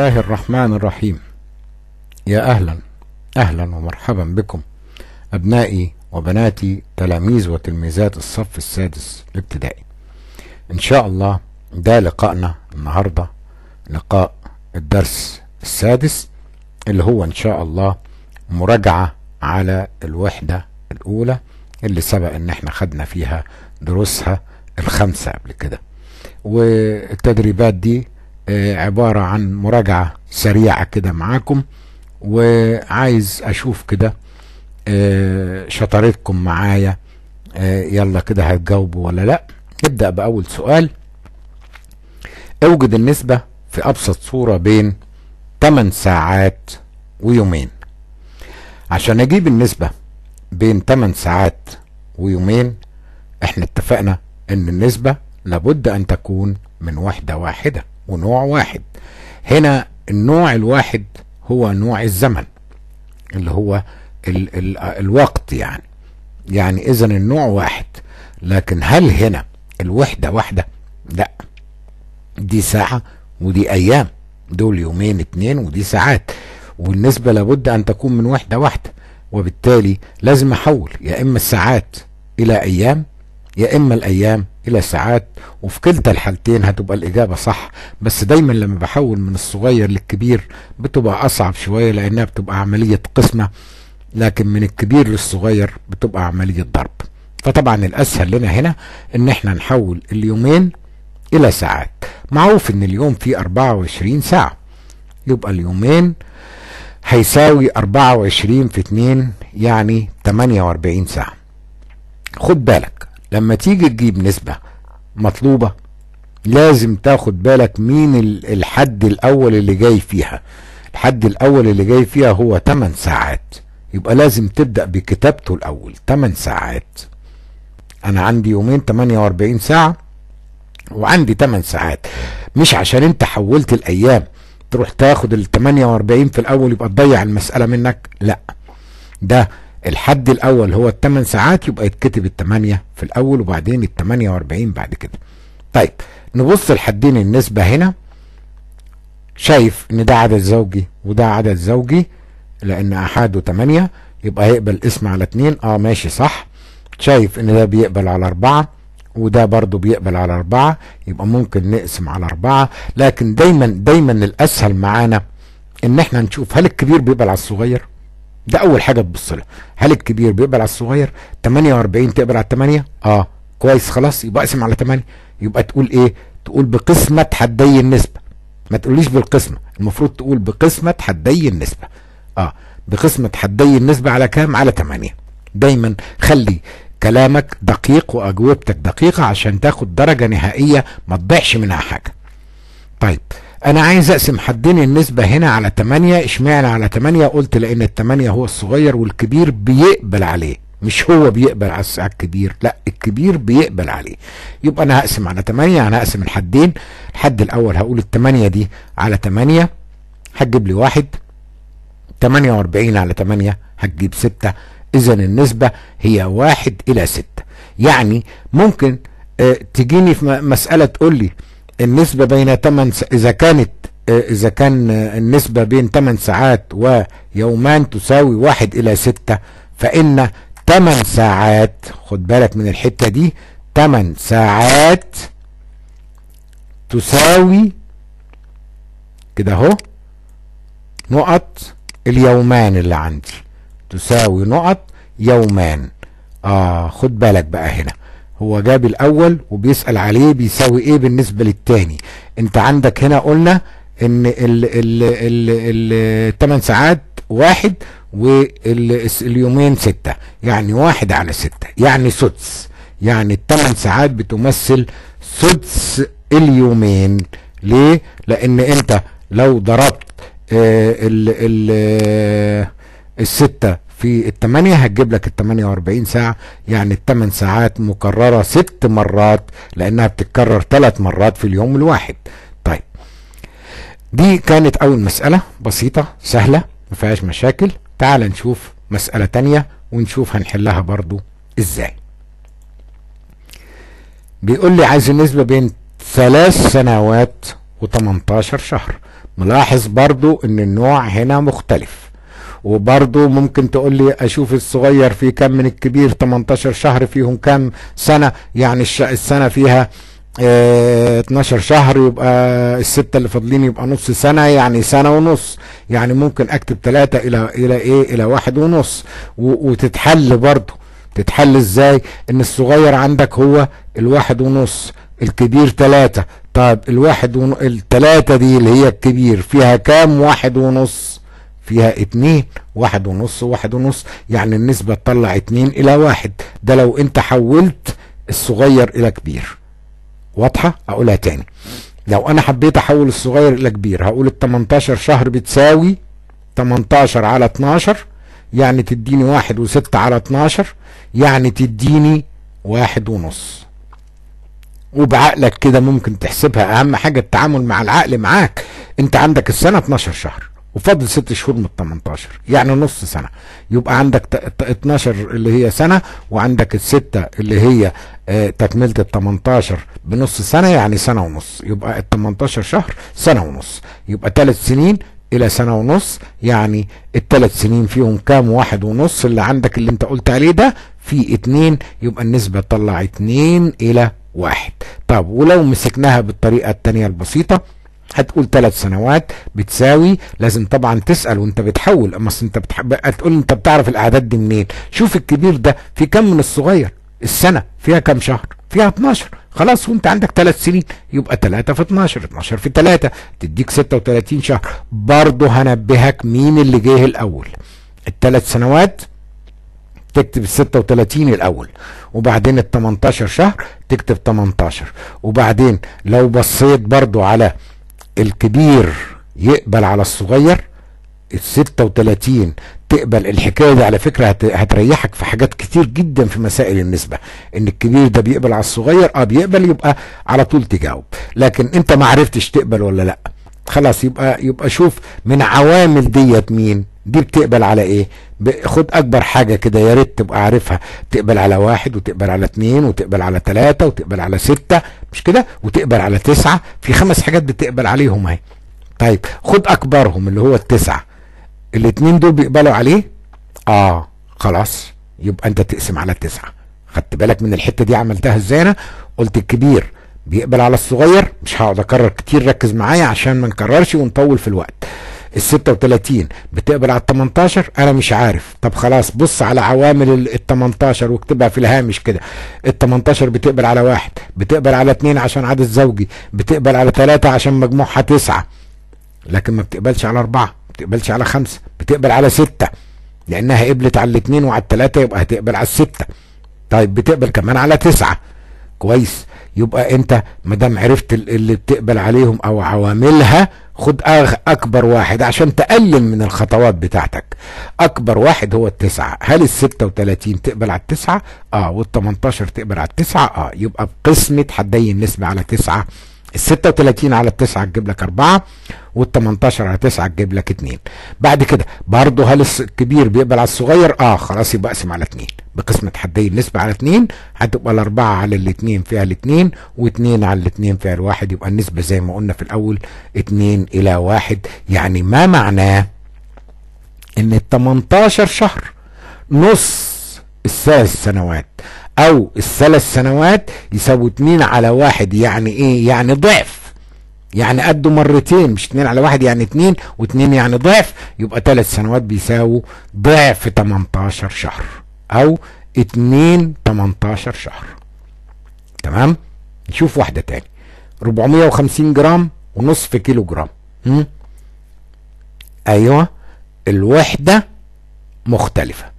الله الرحمن الرحيم. يا أهلا أهلا ومرحبا بكم أبنائي وبناتي تلاميذ وتلميذات الصف السادس الابتدائي. إن شاء الله ده لقائنا النهاردة لقاء الدرس السادس اللي هو إن شاء الله مراجعة على الوحدة الأولى اللي سبق إن إحنا خدنا فيها دروسها الخمسة قبل كده. والتدريبات دي عبارة عن مراجعة سريعة كده معاكم وعايز أشوف كده شطارتكم معايا يلا كده هتجاوبوا ولا لأ. نبدأ بأول سؤال. أوجد النسبة في أبسط صورة بين 8 ساعات ويومين. عشان أجيب النسبة بين 8 ساعات ويومين إحنا اتفقنا إن النسبة لابد أن تكون من وحدة واحدة. ونوع واحد. هنا النوع الواحد هو نوع الزمن اللي هو ال ال الوقت يعني. يعني إذا النوع واحد لكن هل هنا الوحدة واحدة؟ لا. دي ساعة ودي أيام دول يومين اتنين ودي ساعات. والنسبة لابد أن تكون من وحدة واحدة وبالتالي لازم أحول يا إما الساعات إلى أيام يا إما الأيام إلى ساعات وفي كلتا الحالتين هتبقى الإجابة صح. بس دايما لما بحول من الصغير للكبير بتبقى أصعب شوية لأنها بتبقى عملية قسمة لكن من الكبير للصغير بتبقى عملية ضرب. فطبعا الأسهل لنا هنا إن إحنا نحول اليومين إلى ساعات. معروف إن اليوم فيه 24 ساعة. يبقى اليومين هيساوي 24 في 2 يعني 48 ساعة. خد بالك لما تيجي تجيب نسبة مطلوبة لازم تاخد بالك مين الحد الأول اللي جاي فيها. الحد الأول اللي جاي فيها هو 8 ساعات. يبقى لازم تبدأ بكتابته الأول 8 ساعات. أنا عندي يومين 48 ساعة وعندي 8 ساعات. مش عشان أنت حولت الأيام. تروح تاخد ال 48 في الأول يبقى تضيع المسألة منك. لأ. ده الحد الأول هو الثمان ساعات يبقى يتكتب الثمانية في الأول وبعدين الثمانية وأربعين بعد كده. طيب نبص الحدين النسبة هنا. شايف إن ده عدد زوجي وده عدد زوجي لأن أحاده ثمانية يبقى هيقبل اسم على اتنين. آه ماشي صح. شايف إن ده بيقبل على أربعة وده برضو بيقبل على أربعة يبقى ممكن نقسم على أربعة. لكن دايما دايما الأسهل معانا إن إحنا نشوف هل الكبير بيقبل على الصغير؟ ده أول حاجة تبص لها. هل الكبير بيقبل على الصغير؟ 48 تقبل على 8 آه. كويس خلاص يبقى اقسم على 8 يبقى تقول إيه؟ تقول بقسمة حدي النسبة. ما تقوليش بالقسمة المفروض تقول بقسمة حدي النسبة. آه. بقسمة حدي النسبة على كام؟ على 8 دايما خلي كلامك دقيق وأجوبتك دقيقة عشان تاخد درجة نهائية ما تضيعش منها حاجة. طيب. أنا عايز أقسم حدين النسبة هنا على 8 إشمعنى على 8 قلت لأن الثمانية هو الصغير والكبير بيقبل عليه. مش هو بيقبل على الكبير. لا الكبير بيقبل عليه. يبقى أنا هقسم على 8 أنا هقسم الحدين. الحد الأول هقول الثمانية دي على 8 هتجيب لي واحد. 48 على 8 هتجيب 6 اذا النسبة هي واحد إلى 6 يعني ممكن آه تجيني في مسألة تقول لي النسبة بين 8 س... إذا كانت إذا كان النسبة بين 8 ساعات ويومان تساوي 1 إلى 6 فإن 8 ساعات خد بالك من الحتة دي 8 ساعات تساوي كده أهو نقط اليومان اللي عندي تساوي نقط يومان. آه خد بالك بقى هنا. هو جاب الأول وبيسأل عليه بيساوي إيه بالنسبة للتاني. أنت عندك هنا قلنا إن ال ال ال الثمان ساعات واحد واليومين ستة. يعني واحد على ستة. يعني سدس. يعني الثمان ساعات بتمثل سدس اليومين. ليه؟ لأن أنت لو ضربت آه ال ال الستة في الثمانية هتجيب لك ال 48 ساعة يعني الثمان ساعات مكررة ست مرات لأنها بتتكرر ثلاث مرات في اليوم الواحد. طيب دي كانت أول مسألة بسيطة سهلة ما فيهاش مشاكل. تعال نشوف مسألة تانية ونشوف هنحلها برضو إزاي. بيقول لي عايز النسبة بين ثلاث سنوات و18 شهر. ملاحظ برضو إن النوع هنا مختلف. وبرضو ممكن تقول لي أشوف الصغير في كم من الكبير 18 شهر فيهم كم سنة؟ يعني السنة فيها آه 12 شهر يبقى الستة اللي فاضلين يبقى نص سنة يعني سنة ونص. يعني ممكن أكتب ثلاثة إلى إلى إيه؟ إلى واحد ونص. وتتحل برضو. تتحل إزاي؟ إن الصغير عندك هو الواحد ونص الكبير ثلاثة طيب الواحد ون... الثلاثة دي اللي هي الكبير فيها كام واحد ونص؟ فيها اتنين واحد ونص واحد ونص يعني النسبة تطلع اتنين إلى واحد. ده لو انت حولت الصغير إلى كبير. واضحة؟ أقولها تاني. لو أنا حبيت أحول الصغير إلى كبير هقول ال 18 شهر بتساوي 18 على 12 يعني تديني واحد وستة على 12 يعني تديني واحد ونص. وبعقلك كده ممكن تحسبها. أهم حاجة التعامل مع العقل معاك. انت عندك السنة 12 شهر. وفاضل ست شهور من ال 18 يعني نص سنة. يبقى عندك 12 اللي هي سنة وعندك الستة اللي هي آه تكملة ال 18 بنص سنة يعني سنة ونص. يبقى ال 18 شهر سنة ونص. يبقى ثلاث سنين إلى سنة ونص يعني الثلاث سنين فيهم كام واحد ونص؟ اللي عندك اللي انت قلت عليه ده في اتنين يبقى النسبة تطلع اتنين إلى واحد. طب ولو مسكناها بالطريقة التانية البسيطة هتقول ثلاث سنوات بتساوي لازم طبعا تسأل وانت بتحول. أما انت هتقول انت بتعرف الأعداد دي منين؟ شوف الكبير ده في كم من الصغير؟ السنة فيها كم شهر؟ فيها 12 خلاص وانت عندك ثلاث سنين يبقى 3 في 12 12 في 3 تديك 36 شهر. برضه هنبهك مين اللي جه الأول؟ الثلاث سنوات تكتب ال 36 الأول وبعدين ال 18 شهر تكتب 18 وبعدين لو بصيت برضو على الكبير يقبل على الصغير ال 36 تقبل. الحكاية دي على فكرة هتريحك في حاجات كتير جدا في مسائل النسبة. إن الكبير ده بيقبل على الصغير آه بيقبل يبقى على طول تجاوب. لكن أنت ما عرفتش تقبل ولا لأ. خلاص يبقى يبقى شوف من عوامل ديت مين؟ دي بتقبل على إيه؟ خد أكبر حاجة كده يا ريت تبقى عارفها. تقبل على واحد وتقبل على اتنين وتقبل على تلاتة وتقبل على ستة مش كده؟ وتقبل على تسعة. في خمس حاجات بتقبل عليهم أهي. طيب خد أكبرهم اللي هو التسعة. الاتنين دول بيقبلوا عليه؟ آه خلاص. يبقى أنت تقسم على التسعه خدت بالك من الحتة دي؟ عملتها إزاي أنا؟ قلت الكبير بيقبل على الصغير. مش هقعد أكرر كتير ركز معايا عشان ما نكررش ونطول في الوقت. ال 36 بتقبل على ال 18 أنا مش عارف. طب خلاص بص على عوامل ال 18 واكتبها في الهامش كده. ال 18 بتقبل على واحد بتقبل على اتنين عشان عدد زوجي بتقبل على ثلاثة عشان مجموعها تسعة. لكن ما بتقبلش على أربعة ما بتقبلش على خمسة بتقبل على ستة. لأنها قبلت على الاثنين وعلى الثلاثة يبقى هتقبل على الستة. طيب بتقبل كمان على تسعة. كويس. يبقى أنت ما دام عرفت اللي بتقبل عليهم أو عواملها خد أكبر واحد عشان تقلل من الخطوات بتاعتك. أكبر واحد هو التسعة. هل ال 36 تقبل على التسعة؟ آه وال 18 تقبل على التسعة؟ آه يبقى بقسمة هتبين النسبة على تسعة. ال 36 على التسعة تجيب لك أربعة وال 18 على تسعة تجيب لك اتنين. بعد كده برضه هل الكبير بيقبل على الصغير؟ آه خلاص يبقى أقسم على اتنين. بقسمة حدي النسبة على اتنين هتبقى الأربعة على الاتنين فيها الاتنين واتنين على الاتنين فيها الواحد. يبقى النسبة زي ما قلنا في الأول اتنين إلى واحد. يعني ما معناه إن ال 18 شهر نص الثلاث سنوات أو الثلاث سنوات يساوي اتنين على واحد يعني إيه؟ يعني ضعف. يعني قده مرتين مش اتنين على واحد يعني اتنين واتنين يعني ضعف. يبقى ثلاث سنوات بيساووا ضعف 18 شهر أو اتنين 18 شهر. تمام؟ نشوف واحدة تاني. 450 جرام ونصف كيلو جرام م? أيوه الوحدة مختلفة.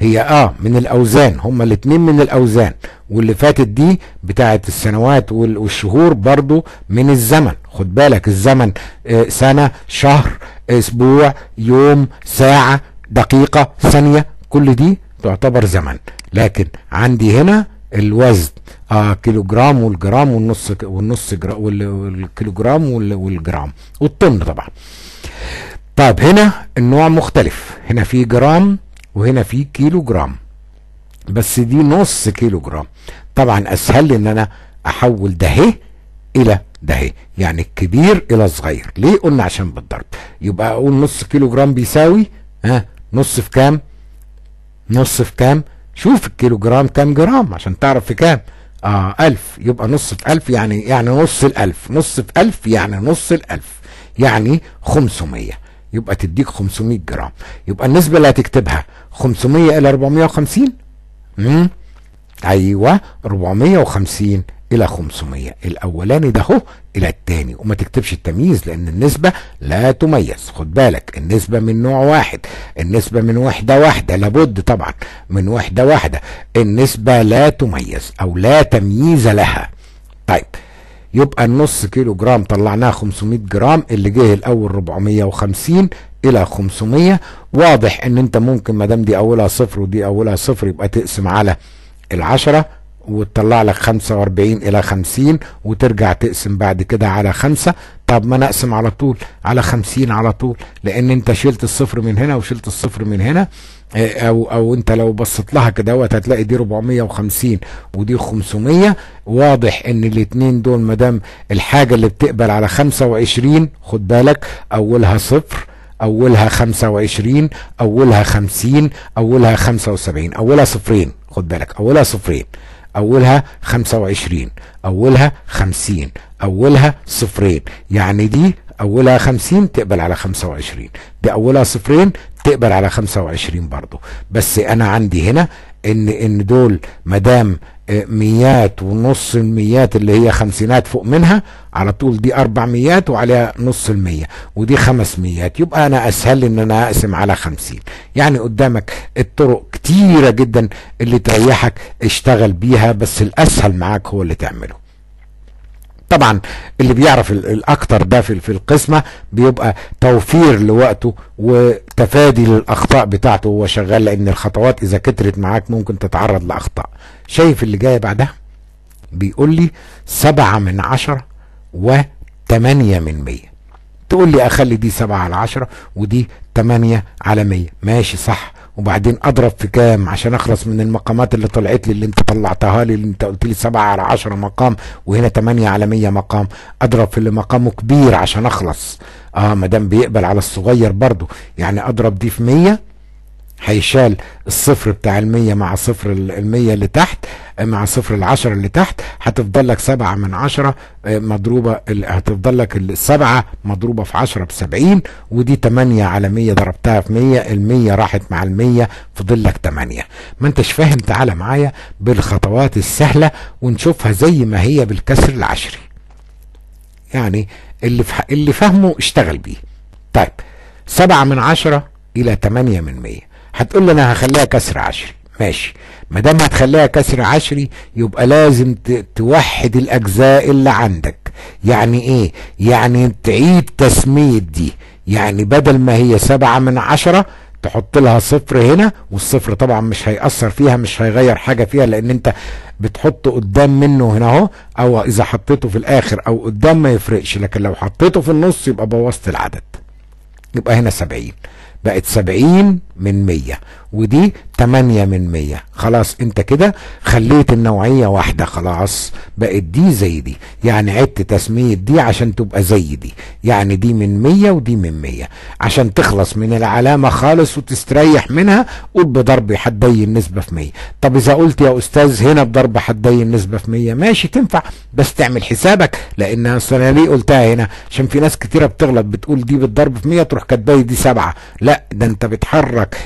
هي آه من الأوزان هما الاتنين من الأوزان. واللي فاتت دي بتاعت السنوات والشهور برضو من الزمن. خد بالك الزمن آه سنة شهر أسبوع يوم ساعة دقيقة ثانية كل دي تعتبر زمن. لكن عندي هنا الوزن آه كيلو جرام والجرام والنص والنص جرام والكيلو جرام والجرام والطن طبعا. طيب هنا النوع مختلف. هنا في جرام وهنا في كيلو جرام بس دي نص كيلو جرام طبعا أسهل لي إن أنا أحول ده إلى ده يعني الكبير إلى الصغير. ليه قلنا عشان بالضرب؟ يبقى أقول نص كيلو جرام بيساوي ها نص في كام؟ نص في كام؟ شوف الكيلو جرام كام جرام عشان تعرف في كام؟ آه ألف. يبقى نص في ألف يعني يعني نص الألف. نص في ألف يعني نص الألف يعني 500 يبقى تديك 500 جرام. يبقى النسبة اللي هتكتبها 500 إلى 450 امم أيوه 450 إلى 500 الأولاني ده هو إلى الثاني وما تكتبش التمييز لأن النسبة لا تميز. خد بالك النسبة من نوع واحد. النسبة من وحدة واحدة. لابد طبعا من وحدة واحدة. النسبة لا تميز أو لا تمييز لها. طيب يبقى النص كيلو جرام طلعناه 500 جرام اللي جه الأول 450 إلى 500 واضح إن أنت ممكن ما دام دي أولها صفر ودي أولها صفر يبقى تقسم على العشرة وتطلع لك 45 إلى 50 وترجع تقسم بعد كده على خمسة. طب ما نقسم على طول على 50 على طول لأن أنت شلت الصفر من هنا وشلت الصفر من هنا. أو أو أنت لو بصيت لها كده هتلاقي دي 450 ودي 500 واضح إن الاثنين دول ما دام الحاجة اللي بتقبل على 25 خد بالك أولها صفر أولها 25 أولها 50 أولها 75 أولها صفرين خد بالك أولها صفرين أولها 25 أولها 50 أولها صفرين. يعني دي أولها 50 تقبل على 25 دي أولها صفرين تقبل على 25 برضو. بس أنا عندي هنا إن إن دول مدام ميات ونص الميات اللي هي خمسينات فوق منها على طول دي أربع ميات وعليها نص المية ودي خمس ميات. يبقى أنا أسهل إن أنا أقسم على خمسين. يعني قدامك الطرق كتيرة جدا اللي تريحك اشتغل بيها بس الأسهل معاك هو اللي تعمله. طبعا اللي بيعرف الأكتر ده في القسمة بيبقى توفير لوقته وتفادي للأخطاء بتاعته وهو شغال لأن الخطوات إذا كترت معاك ممكن تتعرض لأخطاء. شايف اللي جاي بعدها؟ بيقول لي سبعة من عشرة وثمانية من مية. تقول لي أخلي دي سبعة على عشرة ودي تمانية على مية. ماشي صح. وبعدين أضرب في كام عشان أخلص من المقامات اللي طلعت لي اللي أنت طلعتها لي اللي أنت قلت لي 7 على 10 مقام وهنا 8 على 100 مقام. أضرب في اللي مقامه كبير عشان أخلص. آه ما دام بيقبل على الصغير برضو يعني أضرب دي في 100 هيشال الصفر بتاع المية مع صفر المية اللي تحت مع صفر العشرة اللي تحت هتفضل لك سبعة من عشرة مضروبة هتفضل لك السبعة مضروبة في عشرة بسبعين ودي تمانية على مية ضربتها في مية المية راحت مع المية فضل لك تمانية. ما انتش فاهم تعالى معايا بالخطوات السهلة ونشوفها زي ما هي بالكسر العشري. يعني اللي اللي فاهمه اشتغل بيه. طيب سبعة من عشرة إلى تمانية من مية. هتقول لي أنا هخليها كسر عشري. ماشي. ما دام هتخليها كسر عشري يبقى لازم توحد الأجزاء اللي عندك. يعني إيه؟ يعني تعيد تسمية دي. يعني بدل ما هي سبعة من عشرة تحط لها صفر هنا والصفر طبعا مش هيأثر فيها مش هيغير حاجة فيها لأن أنت بتحطه قدام منه هنا أهو أو إذا حطيته في الآخر أو قدام ما يفرقش لكن لو حطيته في النص يبقى بوظت العدد. يبقى هنا سبعين. بقت سبعين من مية. ودي تمانية من مية. خلاص انت كده خليت النوعية واحدة. خلاص بقت دي زي دي. يعني عدت تسمية دي عشان تبقى زي دي. يعني دي من مية ودي من مية. عشان تخلص من العلامة خالص وتستريح منها قول بضرب حدي النسبة في مية. طب إذا قلت يا أستاذ هنا بضرب حدي النسبة في مية ماشي تنفع. بس تعمل حسابك لأن أنا ليه قلتها هنا؟ عشان في ناس كتيرة بتغلط بتقول دي بالضرب في مية تروح كاتباي دي سبعة. لا ده أنت بتحرك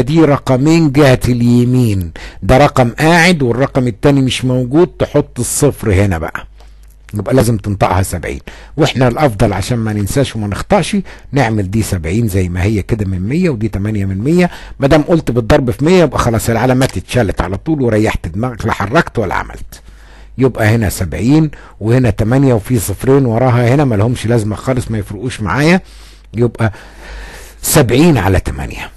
دي رقمين جهة اليمين. ده رقم قاعد والرقم التاني مش موجود تحط الصفر هنا بقى. يبقى لازم تنطقها سبعين. وإحنا الأفضل عشان ما ننساش وما نخطأش نعمل دي سبعين زي ما هي كده من مية ودي تمانية من مية. ما دام قلت بالضرب في مية يبقى خلاص العلامات اتشالت على طول وريحت دماغك لا حركت ولا عملت. يبقى هنا سبعين وهنا تمانية وفي صفرين وراها هنا ملهمش لازمة خالص ما يفرقوش معايا. يبقى سبعين على تمانية.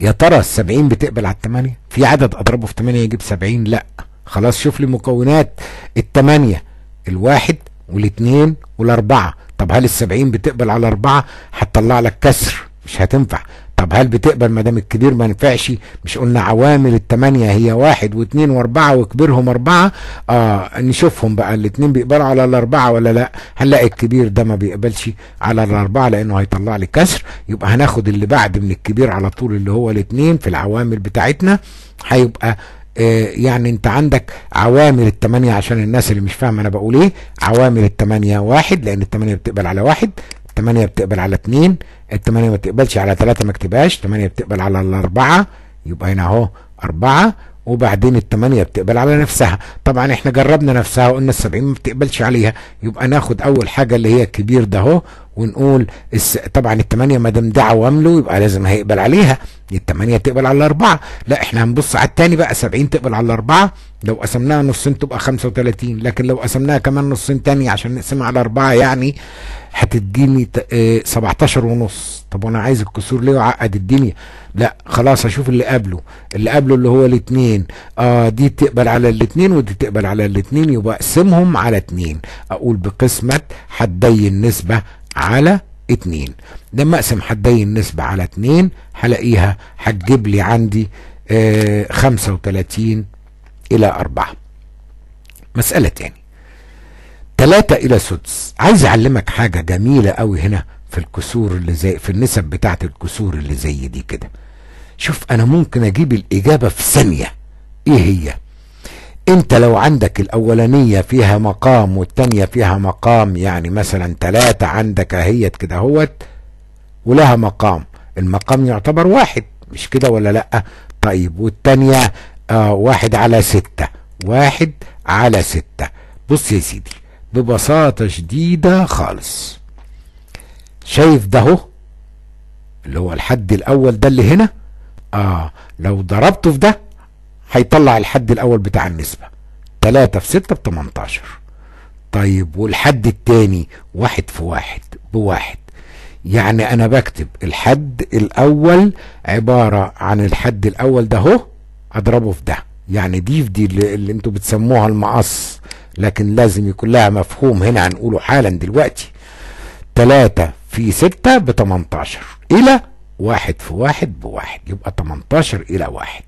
يا ترى السبعين بتقبل على التمانية؟ في عدد أضربه في تمانية يجيب سبعين؟ لا. خلاص شوف لي مكونات. التمانية الواحد والاثنين والأربعة. طب هل السبعين بتقبل على اربعة هتطلع لك كسر. مش هتنفع. طب هل بتقبل ما دام الكبير ما نفعش؟ مش قلنا عوامل التمانية هي واحد واثنين واربعة وكبيرهم اربعة. آه نشوفهم بقى الاتنين بيقبلوا على الاربعة ولا لا. هنلاقي الكبير ده ما بيقبلش على الاربعة لأنه هيطلع لي كسر. يبقى هناخد اللي بعد من الكبير على طول اللي هو الاتنين في العوامل بتاعتنا. هيبقى آه يعني انت عندك عوامل التمانية عشان الناس اللي مش فاهمة أنا بقول إيه. عوامل التمانية واحد لأن التمانية بتقبل على واحد. التمانية بتقبل على اتنين التمانية ما بتقبلش على تلاتة ما اكتبهاش التمانية بتقبل على الأربعة يبقى هنا أهو أربعة وبعدين التمانية بتقبل على نفسها. طبعا إحنا جربنا نفسها وقلنا السبعين ما بتقبلش عليها يبقى ناخد أول حاجة اللي هي الكبير ده أهو ونقول الس... طبعا التمانية ما دام ده عوامله يبقى لازم هيقبل عليها. التمانية تقبل على الأربعة. لا إحنا هنبص على التاني بقى سبعين تقبل على الأربعة. لو قسمناها نصين تبقى خمسة وتلاتين. لكن لو قسمناها كمان نصين تاني عشان نقسمها على اربعة يعني هتديني آه 17 ونص. طب وأنا عايز الكسور ليه وعقد الدنيا؟ لا خلاص هشوف اللي قبله. اللي قبله اللي هو الاثنين آه دي تقبل على الاثنين ودي تقبل على الاثنين يبقى أقسمهم على اثنين أقول بقسمة حدي النسبة على اتنين. لما أقسم حدي النسبة على اتنين هلاقيها هتجيب لي عندي آه خمسة وتلاتين إلى أربعة. مسألة تاني. تلاتة إلى سدس. عايز أعلمك حاجة جميلة قوي هنا في الكسور اللي زي في النسب بتاعت الكسور اللي زي دي كده. شوف أنا ممكن أجيب الإجابة في ثانية. إيه هي؟ انت لو عندك الأولانية فيها مقام والتانية فيها مقام يعني مثلا تلاتة عندك اهيت كده اهوت ولها مقام. المقام يعتبر واحد مش كده ولا لأ؟ طيب والتانية آه واحد على ستة. واحد على ستة. بص يا سيدي ببساطة شديدة خالص. شايف ده هو اللي هو الحد الأول ده اللي هنا؟ آه لو ضربته في ده هيطلع الحد الأول بتاع النسبة. تلاتة في ستة بتمنتاشر طيب والحد التاني واحد في واحد بواحد. يعني أنا بكتب الحد الأول عبارة عن الحد الأول ده هو أضربه في ده. يعني دي في دي اللي, أنتوا بتسموها المقص لكن لازم يكون لها مفهوم هنا هنقوله حالا دلوقتي. تلاتة في ستة بتمنتاشر إلى واحد في واحد بواحد. يبقى تمنتاشر إلى واحد.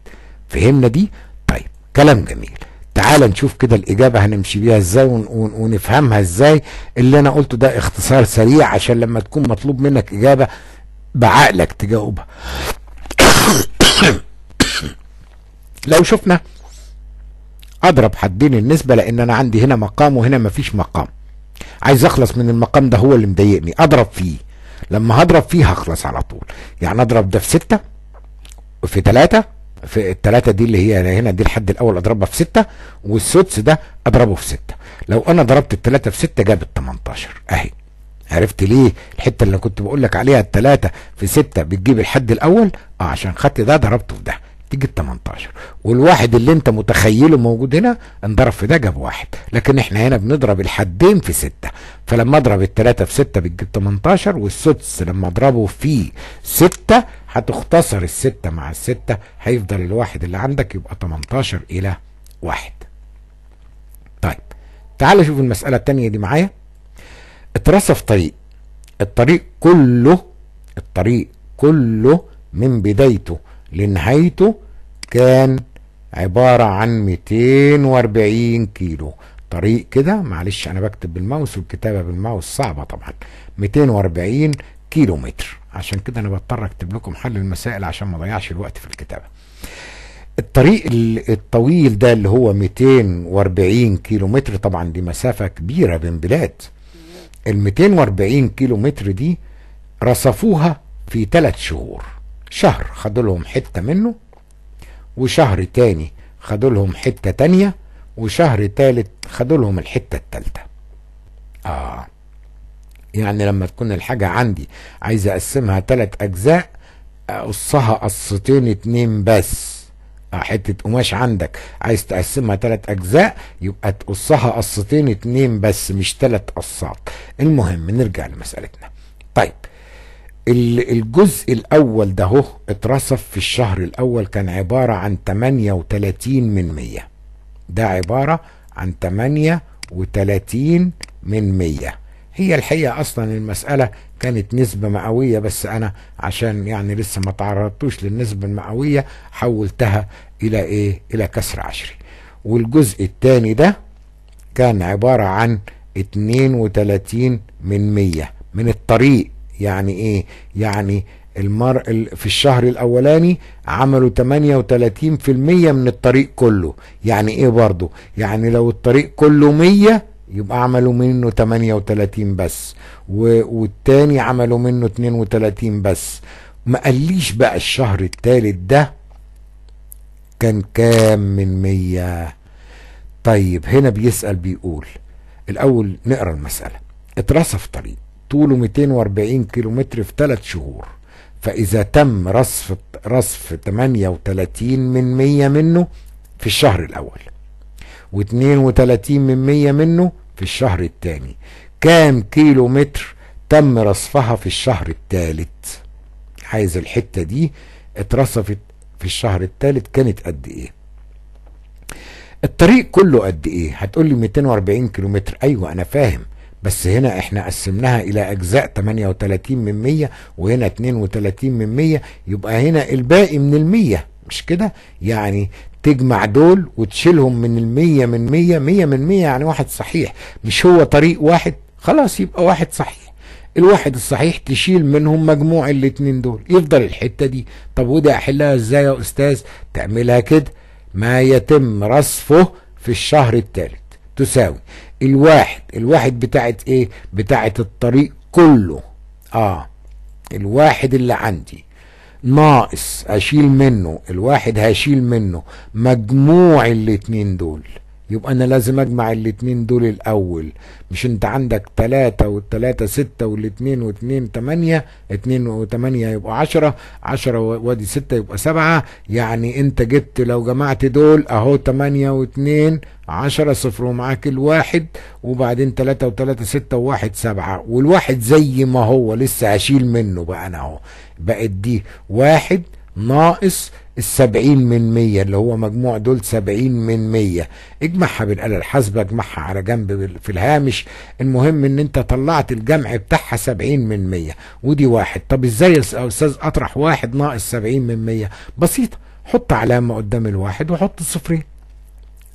فهمنا دي؟ طيب كلام جميل. تعال نشوف كده الإجابة هنمشي بيها إزاي ونفهمها إزاي. اللي أنا قلته ده اختصار سريع عشان لما تكون مطلوب منك إجابة بعقلك تجاوبها. لو شفنا أضرب حدين النسبة لأن أنا عندي هنا مقام وهنا مفيش مقام. عايز أخلص من المقام ده هو اللي مضايقني. أضرب فيه. لما هضرب فيه هخلص على طول. يعني أضرب ده في ستة في ثلاثة في الثلاثة دي اللي هي هنا دي الحد الأول أضربها في ستة والسدس ده أضربه في ستة. لو أنا ضربت الثلاثة في ستة جابت 18 أهي. عرفت ليه؟ الحتة اللي كنت بقول لك عليها الثلاثة في ستة بتجيب الحد الأول؟ آه عشان خدت ده ضربته في ده. تيجي 18 والواحد اللي أنت متخيله موجود هنا انضرب في ده جاب واحد. لكن إحنا هنا بنضرب الحدين في ستة. فلما أضرب التلاتة في ستة بتجيب 18 والسدس لما أضربه في ستة هتختصر الستة مع الستة هيفضل الواحد اللي عندك يبقى 18 إلى واحد. طيب تعال شوف المسألة التانية دي معايا. اترصف طريق. الطريق كله الطريق كله من بدايته لنهايته كان عبارة عن 240 كيلو. طريق كده معلش أنا بكتب بالماوس والكتابة بالماوس صعبة طبعا. 240 كيلو متر عشان كده أنا بضطر أكتب لكم حل المسائل عشان ما اضيعش الوقت في الكتابة. الطريق الطويل ده اللي هو 240 كيلو متر طبعا دي مسافة كبيرة بين بلاد. ال 240 كيلو متر دي رصفوها في ثلاث شهور. شهر خدوا لهم حتة منه وشهر تاني خدوا لهم حتة تانية وشهر تالت خدوا لهم الحتة التالتة. آه. يعني لما تكون الحاجة عندي عايز أقسمها تلات أجزاء أقصها قصتين اتنين بس. آه حتة قماش عندك. عايز تقسمها تلات أجزاء يبقى تقصها قصتين اتنين بس مش تلات قصات. المهم نرجع لمسألتنا. طيب الجزء الأول ده هو اترصف في الشهر الأول كان عبارة عن 38 من 100 ده عبارة عن 38 من 100 هي الحقيقة أصلا المسألة كانت نسبة مئوية بس أنا عشان يعني لسه ما تعرضتوش للنسبة المئوية حولتها إلى إيه؟ إلى كسر عشري والجزء الثاني ده كان عبارة عن 32 من 100 من الطريق يعني إيه؟ يعني المر في الشهر الأولاني عملوا 38% من الطريق كله يعني إيه برضو يعني لو الطريق كله 100 يبقى عملوا منه 38 بس والتاني عملوا منه 32 بس. ما قاليش بقى الشهر التالت ده كان كام من 100 طيب هنا بيسأل بيقول الأول نقرأ المسألة. اترصف طريق طوله 240 كيلومتر في 3 شهور. فإذا تم رصف رصف 38 من 100 منه في الشهر الأول و32 من 100 منه في الشهر الثاني كام كيلو متر تم رصفها في الشهر الثالث عايز الحتة دي اترصفت في الشهر الثالث كانت قد إيه؟ الطريق كله قد إيه؟ هتقول لي 240 كيلو متر أيوه أنا فاهم. بس هنا إحنا قسمناها إلى أجزاء 38 من 100 وهنا 32 من 100 يبقى هنا الباقي من المية مش كده؟ يعني تجمع دول وتشيلهم من المية من مية مية من مية يعني واحد صحيح. مش هو طريق واحد؟ خلاص يبقى واحد صحيح. الواحد الصحيح تشيل منهم مجموع الاتنين دول. يفضل الحتة دي. طب ودي أحلها إزاي يا أستاذ؟ تعملها كده. ما يتم رصفه في الشهر الثالث تساوي. الواحد الواحد بتاعت إيه؟ بتاعت الطريق كله. آه. الواحد اللي عندي. ناقص اشيل منه الواحد هشيل منه مجموع الاتنين دول. يبقى أنا لازم أجمع الاتنين دول الأول. مش أنت عندك تلاتة والتلاتة ستة والاتنين واتنين تمانية اتنين وتمانية يبقى عشرة عشرة وادي ستة يبقى سبعة. يعني أنت جبت لو جمعت دول أهو تمانية واتنين عشرة صفر ومعاك الواحد وبعدين تلاتة وتلاتة ستة وواحد سبعة. والواحد زي ما هو لسه هشيل منه بقى أنا أهو. بقت دي واحد ناقص السبعين من مية اللي هو مجموع دول سبعين من مية. اجمعها بالآلة الحاسبة اجمعها على جنب في الهامش. المهم ان انت طلعت الجمع بتاعها سبعين من مية. ودي واحد. طب إزاي أستاذ أطرح واحد ناقص سبعين من مية؟ بسيطة. حط علامة قدام الواحد وحط صفرين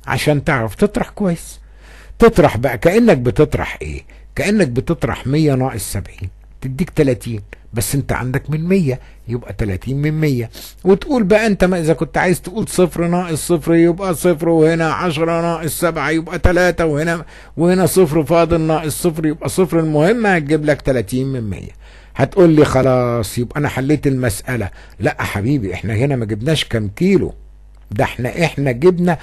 عشان تعرف تطرح كويس. تطرح بقى كأنك بتطرح إيه؟ كأنك بتطرح مية ناقص سبعين. تديك تلاتين بس انت عندك من 100 يبقى 30 من 100 وتقول بقى انت ما إذا كنت عايز تقول صفر ناقص صفر يبقى صفر وهنا 10 ناقص 7 يبقى 3 وهنا وهنا صفر فاضل ناقص صفر يبقى صفر. المهم هتجيب لك 30 من 100 هتقول لي خلاص يبقى أنا حليت المسألة. لا حبيبي إحنا هنا ما جبناش كام كيلو. ده إحنا إحنا جبنا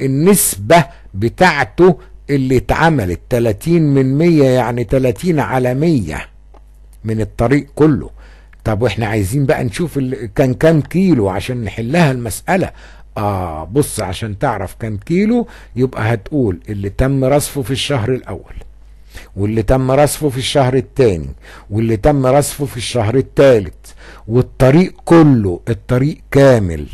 النسبة بتاعته اللي اتعملت. 30 من 100 يعني 30 على 100 من الطريق كله. طب وإحنا عايزين بقى نشوف كان كام كيلو عشان نحلها المسألة. آه بص عشان تعرف كام كيلو يبقى هتقول اللي تم رصفه في الشهر الأول واللي تم رصفه في الشهر الثاني واللي تم رصفه في الشهر الثالث والطريق كله الطريق كامل.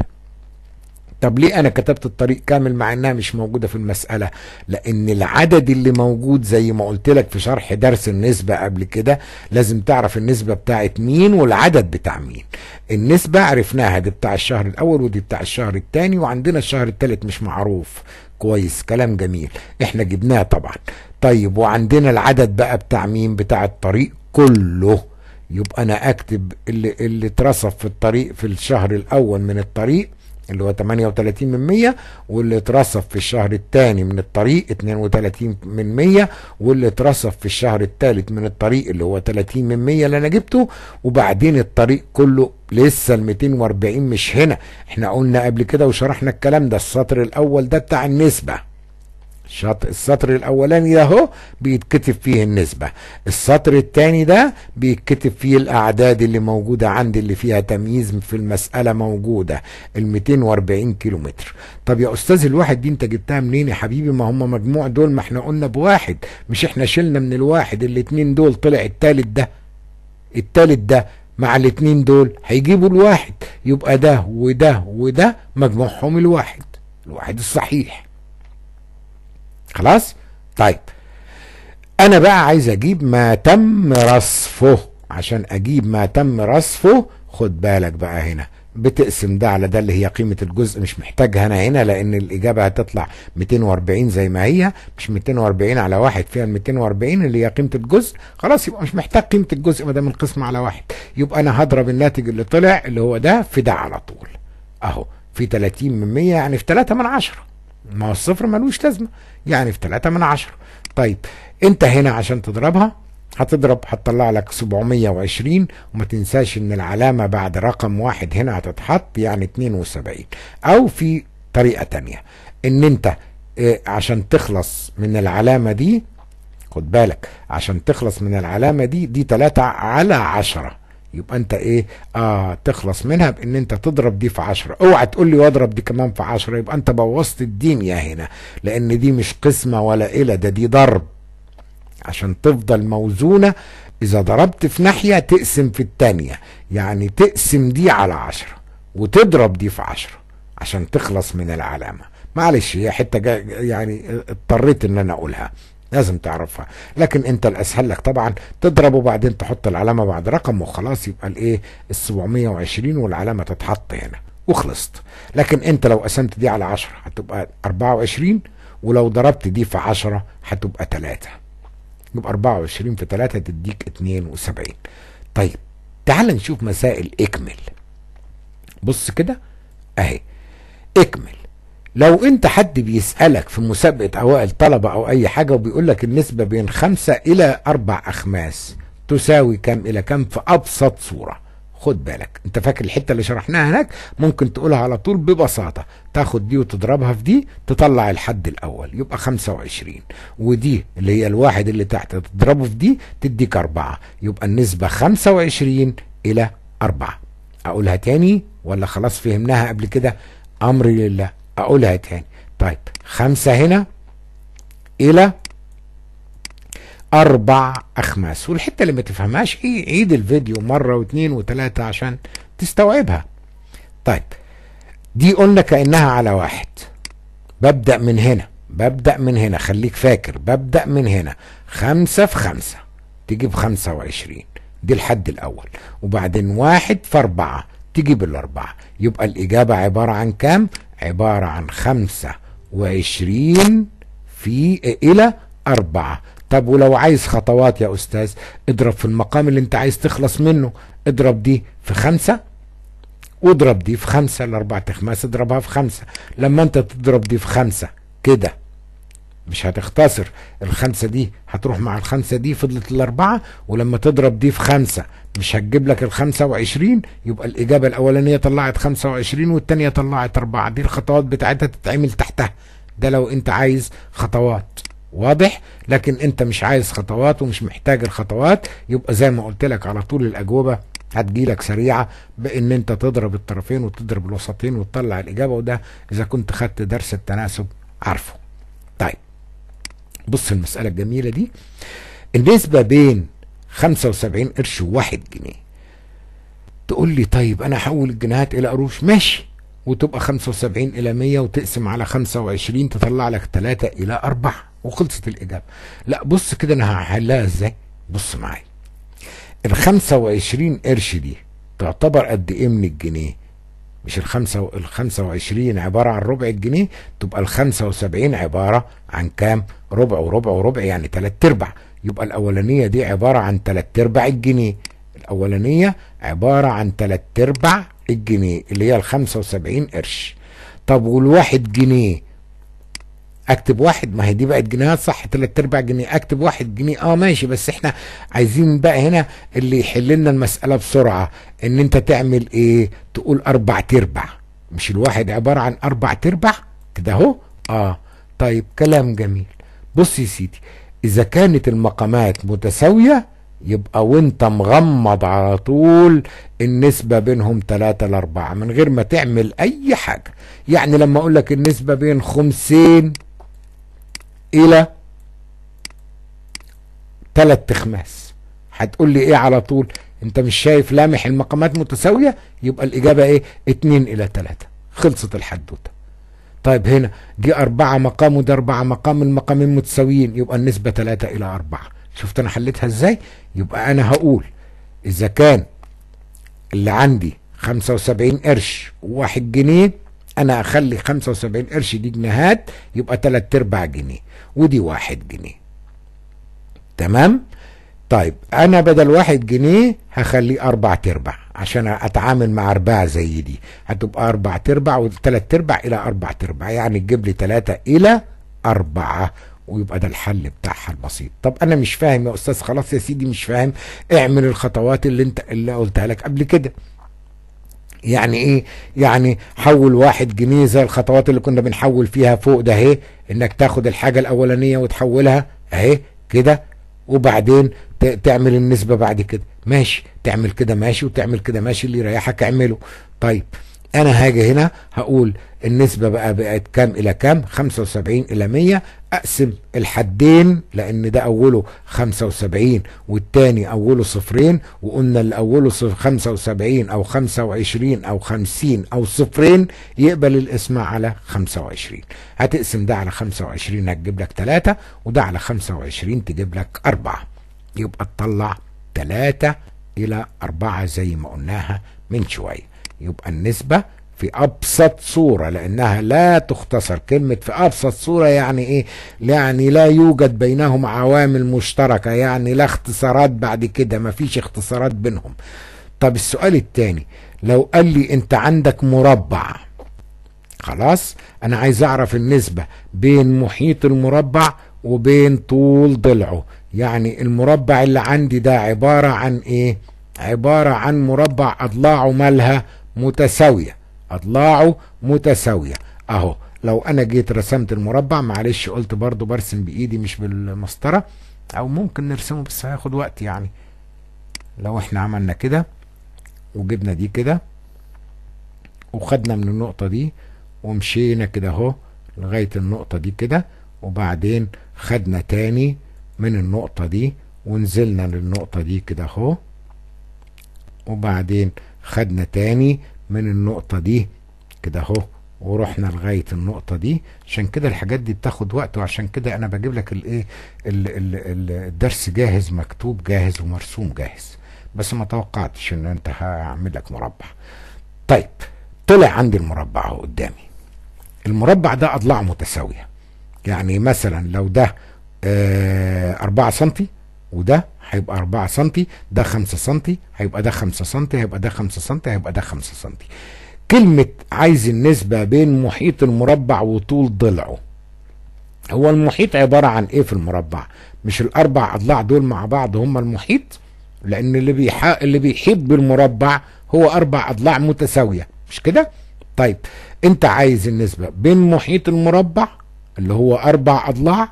طب ليه أنا كتبت الطريق كامل مع إنها مش موجودة في المسألة؟ لأن العدد اللي موجود زي ما قلت لك في شرح درس النسبة قبل كده لازم تعرف النسبة بتاعت مين والعدد بتاع مين. النسبة عرفناها دي بتاع الشهر الأول ودي بتاع الشهر الثاني وعندنا الشهر الثالث مش معروف. كويس كلام جميل. إحنا جبناه طبعا. طيب وعندنا العدد بقى بتاع مين؟ بتاع الطريق كله. يبقى أنا أكتب اللي اللي اترصف في الطريق في الشهر الأول من الطريق اللي هو 38 من 100 واللي اترصف في الشهر الثاني من الطريق 32 من 100 واللي اترصف في الشهر الثالث من الطريق اللي هو 30 من 100 اللي أنا جبته وبعدين الطريق كله لسه ال 240 مش هنا. إحنا قلنا قبل كده وشرحنا الكلام ده السطر الأول ده بتاع النسبة. السطر الأولاني اهو بيتكتب فيه النسبة. السطر الثاني ده بيتكتب فيه الأعداد اللي موجودة عندي اللي فيها تمييز في المسألة موجودة ال 240 كيلو متر طب يا أستاذ الواحد دي انت جبتها منين يا حبيبي؟ ما هم مجموع دول ما إحنا قلنا بواحد. مش إحنا شلنا من الواحد الاتنين دول طلع التالت ده. التالت ده مع الاتنين دول هيجيبوا الواحد. يبقى ده وده وده مجموعهم الواحد. الواحد الصحيح. خلاص؟ طيب. أنا بقى عايز أجيب ما تم رصفه. عشان أجيب ما تم رصفه خد بالك بقى هنا. بتقسم ده على ده اللي هي قيمة الجزء مش محتاجها أنا هنا لأن الإجابة هتطلع 240 زي ما هي. مش 240 على واحد فيها ال 240 اللي هي قيمة الجزء. خلاص يبقى مش محتاج قيمة الجزء ما دام القسم على واحد. يبقى أنا هضرب الناتج اللي طلع اللي هو ده في ده على طول. أهو في 30 من 100 يعني في 3 من 10 ما هو الصفر ملوش لازمة. يعني في 3 من 10 طيب أنت هنا عشان تضربها هتضرب هتطلع لك 720 وما تنساش إن العلامة بعد رقم واحد هنا هتتحط يعني 72 أو في طريقة تانية إن انت آه عشان تخلص من العلامة دي خد بالك عشان تخلص من العلامة دي دي 3 على 10 يبقى انت إيه؟ آه تخلص منها بإن انت تضرب دي في 10 اوعى تقول لي واضرب دي كمان في 10 يبقى انت بوظت الدنيا هنا لأن دي مش قسمة ولا إلى ده دي ضرب. عشان تفضل موزونة إذا ضربت في ناحية تقسم في التانية. يعني تقسم دي على عشرة وتضرب دي في عشرة عشان تخلص من العلامة. معلش هي حتة يعني اضطريت إن أنا أقولها. لازم تعرفها. لكن انت الأسهل لك طبعا تضرب وبعدين تحط العلامة بعد رقم وخلاص يبقى الإيه؟ ال 720 والعلامة تتحط هنا وخلصت. لكن انت لو قسمت دي على 10 هتبقى 24 ولو ضربت دي في 10 هتبقى 3 يبقى 24 في 3 تديك 72 طيب تعال نشوف مسائل إكمل. بص كده أهي إكمل. لو انت حد بيسألك في مسابقة أوائل طلبة أو أي حاجة وبيقول لك النسبة بين خمسة إلى أربع أخماس تساوي كم إلى كم في أبسط صورة. خد بالك. انت فاكر الحتة اللي شرحناها هناك؟ ممكن تقولها على طول ببساطة. تاخد دي وتضربها في دي تطلع الحد الأول. يبقى 25 ودي اللي هي الواحد اللي تحت تضربه في دي تديك أربعة. يبقى النسبة 25 إلى أربعة. أقولها تاني ولا خلاص فهمناها قبل كده؟ أمري لله. أقولها تاني. طيب خمسة هنا إلى أربع أخماس. والحتة اللي ما تفهمهاش إيه عيد الفيديو مرة واثنين وثلاثة عشان تستوعبها. طيب دي قلنا كأنها على واحد. ببدأ من هنا ببدأ من هنا خليك فاكر ببدأ من هنا. خمسة في خمسة تجيب خمسة وعشرين. دي الحد الأول. وبعدين واحد في أربعة تجيب الاربعة يبقى الإجابة عبارة عن كام؟ عبارة عن خمسة وعشرين في إلى أربعة. طب ولو عايز خطوات يا أستاذ اضرب في المقام اللي انت عايز تخلص منه. اضرب دي في خمسة واضرب دي في خمسة. الاربع تخماس اضربها في خمسة. لما انت تضرب دي في خمسة كده. مش هتختصر. الخمسة دي هتروح مع الخمسة دي فضلت الأربعة ولما تضرب دي في خمسة مش هتجيب لك الخمسة وعشرين يبقى الإجابة الأولانية طلعت خمسة وعشرين والتانية طلعت أربعة. دي الخطوات بتاعتها تتعمل تحتها. ده لو أنت عايز خطوات واضح لكن أنت مش عايز خطوات ومش محتاج الخطوات يبقى زي ما قلت لك على طول الأجوبة هتجيلك سريعة بإن أنت تضرب الطرفين وتضرب الوسطين وتطلع الإجابة وده إذا كنت خدت درس التناسب عارفه. طيب. بص المسألة الجميلة دي. النسبة بين 75 قرش وواحد جنيه. تقول لي طيب أنا احول الجنيهات إلى قروش؟ ماشي. وتبقى 75 إلى 100 وتقسم على 25 تطلع لك 3 إلى 4 وخلصت الإجابة. لا بص كده أنا هحلها إزاي؟ بص معايا. ال 25 قرش دي تعتبر قد إيه من الجنيه؟ مش الخمسة ال 25 عبارة عن ربع الجنيه تبقى ال 75 عبارة عن كام؟ ربع وربع وربع يعني تلات أرباع. يبقى الأولانية دي عبارة عن تلات أرباع الجنيه. الأولانية عبارة عن تلات أرباع الجنيه اللي هي ال 75 قرش. طب والواحد جنيه أكتب واحد ما هي دي بقت جنيهات صح تلات ارباع جنيه. أكتب واحد جنيه. آه ماشي بس إحنا عايزين بقى هنا اللي يحل لنا المسألة بسرعة إن أنت تعمل إيه؟ تقول أربع تربع. مش الواحد عبارة عن أربع تربع؟ كده أهو؟ آه. طيب كلام جميل. بص يا سيدي إذا كانت المقامات متساوية يبقى وأنت مغمض على طول النسبة بينهم تلاتة لأربعة من غير ما تعمل أي حاجة. يعني لما أقول لك النسبة بين خمسين إلى تلات تخماس. هتقول لي إيه على طول؟ أنت مش شايف لامح المقامات متساوية؟ يبقى الإجابة إيه؟ اتنين إلى تلاتة. خلصت الحدوتة. طيب هنا دي أربعة مقام وده أربعة مقام المقامين متساويين. يبقى النسبة تلاتة إلى أربعة. شفت أنا حليتها إزاي؟ يبقى أنا هقول إذا كان اللي عندي خمسة وسبعين قرش وواحد جنيه أخلي خمسة وسبعين قرش دي جنيهات يبقى تلات أرباع جنيه ودي واحد جنيه. تمام؟ طيب أنا بدل واحد جنيه هخليه أربع تربع عشان أتعامل مع أرباع زي دي. هتبقى أربع تربع وثلاث أرباع إلى أربع تربع يعني تجيب لي ثلاثة إلى أربعة ويبقى ده الحل بتاعها البسيط. طب أنا مش فاهم يا أستاذ خلاص يا سيدي مش فاهم اعمل الخطوات اللي أنت اللي قلتها لك قبل كده. يعني إيه؟ يعني حول واحد جنيه زي الخطوات اللي كنا بنحول فيها فوق ده أهي إنك تاخد الحاجة الأولانية وتحولها أهي كده وبعدين تعمل النسبة بعد كده. ماشي تعمل كده ماشي وتعمل كده ماشي اللي يريحك اعمله. طيب أنا هاجي هنا هقول النسبة بقى بقت كام إلى كام؟ 75 إلى 100 أقسم الحدين لأن ده أوله 75 والتاني أوله صفرين وقلنا اللي اوله 75 أو 25 أو 50 أو صفرين يقبل الاسم على 25 هتقسم ده على 25 هتجيب لك 3 وده على 25 تجيب لك 4 يبقى تطلع 3 إلى 4 زي ما قلناها من شوية. يبقى النسبة في أبسط صورة لأنها لا تختصر. كلمة في أبسط صورة يعني إيه؟ يعني لا يوجد بينهم عوامل مشتركة يعني لا اختصارات بعد كده ما فيش اختصارات بينهم. طب السؤال الثاني لو قال لي أنت عندك مربع خلاص أنا عايز أعرف النسبة بين محيط المربع وبين طول ضلعه. يعني المربع اللي عندي ده عبارة عن إيه؟ عبارة عن مربع أضلاعه مالها متساوية. أضلاعه متساوية. أهو لو أنا جيت رسمت المربع معلش قلت برضو برسم بإيدي مش بالمسطرة أو ممكن نرسمه بس هياخد وقت يعني. لو إحنا عملنا كده وجبنا دي كده وخدنا من النقطة دي ومشينا كده أهو لغاية النقطة دي كده وبعدين خدنا تاني من النقطة دي ونزلنا للنقطة دي كده أهو وبعدين خدنا تاني من النقطة دي كده اهو ورحنا لغاية النقطة دي. عشان كده الحاجات دي بتاخد وقت وعشان كده أنا بجيب لك الايه الدرس جاهز مكتوب جاهز ومرسوم جاهز. بس ما توقعتش ان انت هعمل لك مربع. طيب طلع عندي المربع اهو قدامي. المربع ده اضلاع متساوية. يعني مثلا لو ده آه 4 سنتي وده هيبقى 4 سم ده 5 سم هيبقى ده 5 سم هيبقى ده 5 سم هيبقى ده 5 سم كلمة عايز النسبة بين محيط المربع وطول ضلعه. هو المحيط عبارة عن إيه في المربع؟ مش الأربع أضلاع دول مع بعض هم المحيط؟ لأن اللي بيح... اللي بيحيط بالمربع هو أربع أضلاع متساوية. مش كده؟ طيب أنت عايز النسبة بين محيط المربع اللي هو أربع أضلاع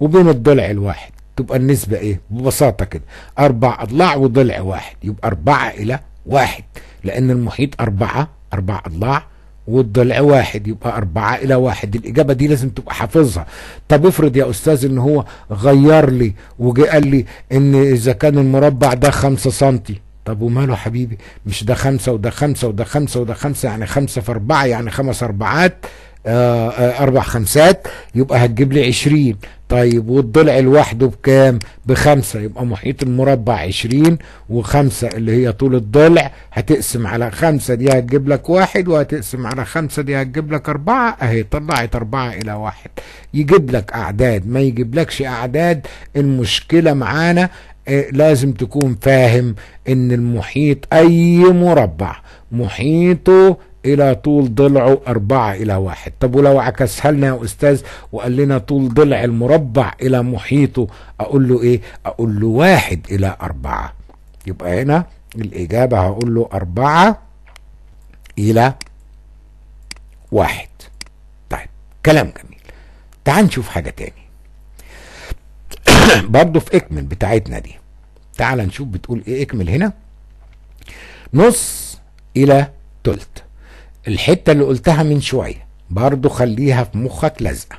وبين الضلع الواحد. تبقى النسبة إيه؟ ببساطة كده. أربع أضلاع وضلع واحد. يبقى أربعة إلى واحد. لأن المحيط أربعة أربع أضلاع والضلع واحد. يبقى أربعة إلى واحد. الإجابة دي لازم تبقى حافظها. طب افرض يا أستاذ إن هو غير لي وجي قال لي إن إذا كان المربع ده خمسة سنتي. طب وماله حبيبي؟ مش ده خمسة وده خمسة وده خمسة وده خمسة يعني خمسة في أربعة يعني خمس أربعات. آه آه أربع خمسات يبقى هتجيب لي عشرين. طيب والضلع لوحده بكام؟ بخمسة. يبقى محيط المربع عشرين وخمسة اللي هي طول الضلع. هتقسم على خمسة دي هتجيب لك واحد. وهتقسم على خمسة دي هتجيب لك أربعة. أهي طلعت أربعة إلى واحد. يجيب لك أعداد. ما يجيب لكش أعداد المشكلة معانا إيه لازم تكون فاهم إن المحيط أي مربع؟ محيطه إلى طول ضلعه أربعة إلى واحد. طب ولو عكسها لنا يا أستاذ وقال لنا طول ضلع المربع إلى محيطه أقول له إيه؟ أقول له واحد إلى أربعة. يبقى هنا الإجابة هقول له أربعة إلى واحد. طيب كلام جميل. تعال نشوف حاجة تاني. برضه في إكمل بتاعتنا دي. تعال نشوف بتقول إيه إكمل هنا. نص إلى تلت. الحتة اللي قلتها من شوية برضو خليها في مخك لازقة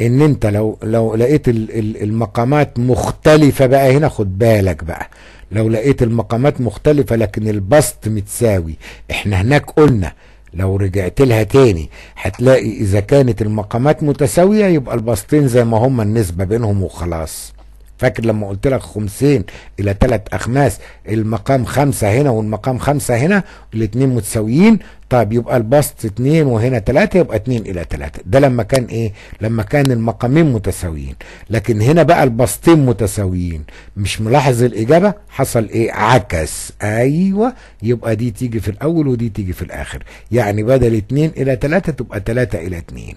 إن أنت لو لو لقيت المقامات مختلفة بقى هنا خد بالك بقى. لو لقيت المقامات مختلفة لكن البسط متساوي إحنا هناك قلنا لو رجعت لها تاني هتلاقي إذا كانت المقامات متساوية يبقى البسطين زي ما هما النسبة بينهم وخلاص. فاكر لما قلت لك خمسين إلى ثلاث أخماس المقام خمسة هنا والمقام خمسة هنا الاتنين متساويين طيب يبقى البسط اتنين وهنا تلاتة يبقى اتنين إلى تلاتة. ده لما كان إيه؟ لما كان المقامين متساويين. لكن هنا بقى البسطين متساويين. مش ملاحظ الإجابة؟ حصل إيه؟ عكس. أيوه يبقى دي تيجي في الأول ودي تيجي في الآخر. يعني بدل اتنين إلى تلاتة تبقى تلاتة إلى اتنين.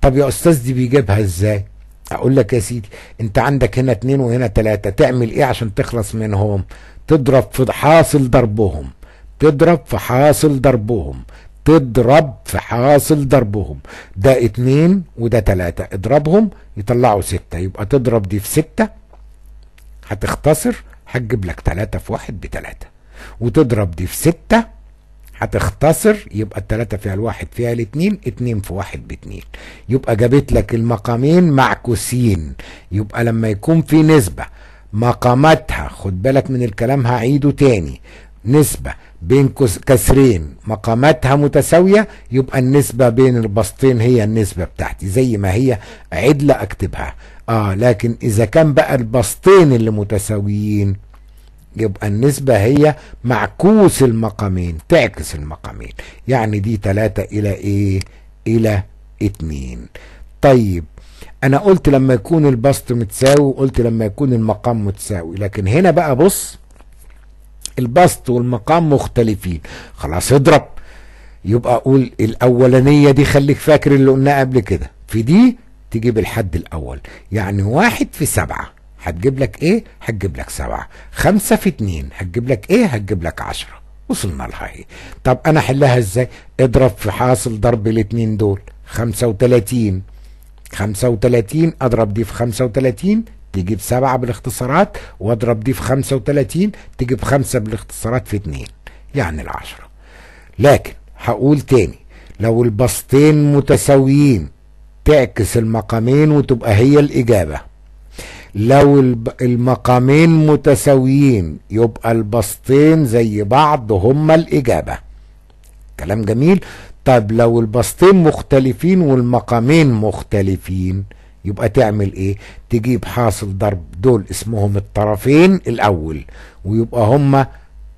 طب يا أستاذ دي بيجيبها إزاي؟ أقول لك يا سيدي أنت عندك هنا اتنين وهنا تلاتة تعمل إيه عشان تخلص منهم؟ تضرب في حاصل ضربهم تضرب في حاصل ضربهم تضرب في حاصل ضربهم. ده اتنين وده تلاتة اضربهم يطلعوا ستة يبقى تضرب دي في ستة هتختصر هتجيب لك تلاتة في واحد بتلاتة. وتضرب دي في ستة هتختصر يبقى التلاتة فيها الواحد فيها الاتنين اتنين في واحد باتنين. يبقى جابت لك المقامين معكوسين. يبقى لما يكون في نسبة مقاماتها خد بالك من الكلام هعيده تاني. نسبة بين كسرين مقاماتها متساوية يبقى النسبة بين البسطين هي النسبة بتاعتي زي ما هي عدلة أكتبها. آه لكن إذا كان بقى البسطين اللي متساويين يبقى النسبة هي معكوس المقامين تعكس المقامين. يعني دي تلاتة إلى إيه؟ إلى اتنين. طيب أنا قلت لما يكون البسط متساوي وقلت لما يكون المقام متساوي. لكن هنا بقى بص البسط والمقام مختلفين. خلاص اضرب. يبقى أقول الأولانية دي خليك فاكر اللي قلناه قبل كده. في دي تجيب الحد الأول. يعني واحد في سبعة. هتجيب لك إيه؟ هتجيب لك سبعة. خمسة في اتنين. هتجيب لك إيه؟ هتجيب لك عشرة. وصلنا لها إيه طب أنا أحلها إزاي؟ اضرب في حاصل ضرب الاتنين دول. خمسة وتلاتين. خمسة وتلاتين أضرب دي في خمسة وتلاتين تجيب سبعة بالاختصارات واضرب دي في خمسة وتلاتين تجيب خمسة بالاختصارات في اتنين. يعني العشرة. لكن هقول تاني. لو البسطين متساويين تعكس المقامين وتبقى هي الإجابة. لو المقامين متساويين يبقى البسطين زي بعض هما الإجابة. كلام جميل. طب لو البسطين مختلفين والمقامين مختلفين يبقى تعمل إيه؟ تجيب حاصل ضرب دول اسمهم الطرفين الأول ويبقى هما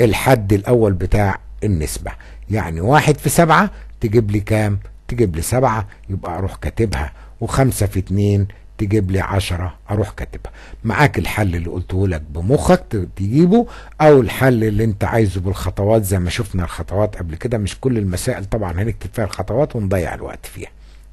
الحد الأول بتاع النسبة. يعني واحد في سبعة تجيب لي كام؟ تجيب لي سبعة يبقى أروح كاتبها. وخمسة في اتنين تجيب لي عشرة أروح كاتبها. معاك الحل اللي قلته لك بمخك تجيبه أو الحل اللي أنت عايزه بالخطوات زي ما شفنا الخطوات قبل كده. مش كل المسائل طبعا هنكتب فيها الخطوات ونضيع الوقت فيها.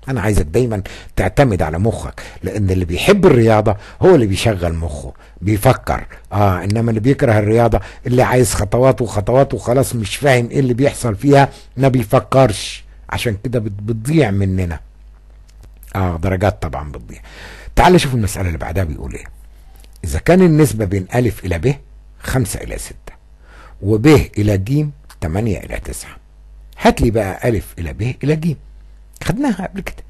أنا عايزك دايما تعتمد على مخك لأن اللي بيحب الرياضة هو اللي بيشغل مخه بيفكر. آه إنما اللي بيكره الرياضة اللي عايز خطوات وخطوات وخلاص مش فاهم إيه اللي بيحصل فيها ما بيفكرش. عشان كده بتضيع مننا. آه درجات طبعا بتضيع. تعال شوف المسألة اللي بعدها بيقول إيه. إذا كان النسبة بين ألف إلى ب خمسة إلى ستة وب إلى ج تمانية إلى تسعة. هات لي بقى ألف إلى ب إلى ج خدناها قبل كده.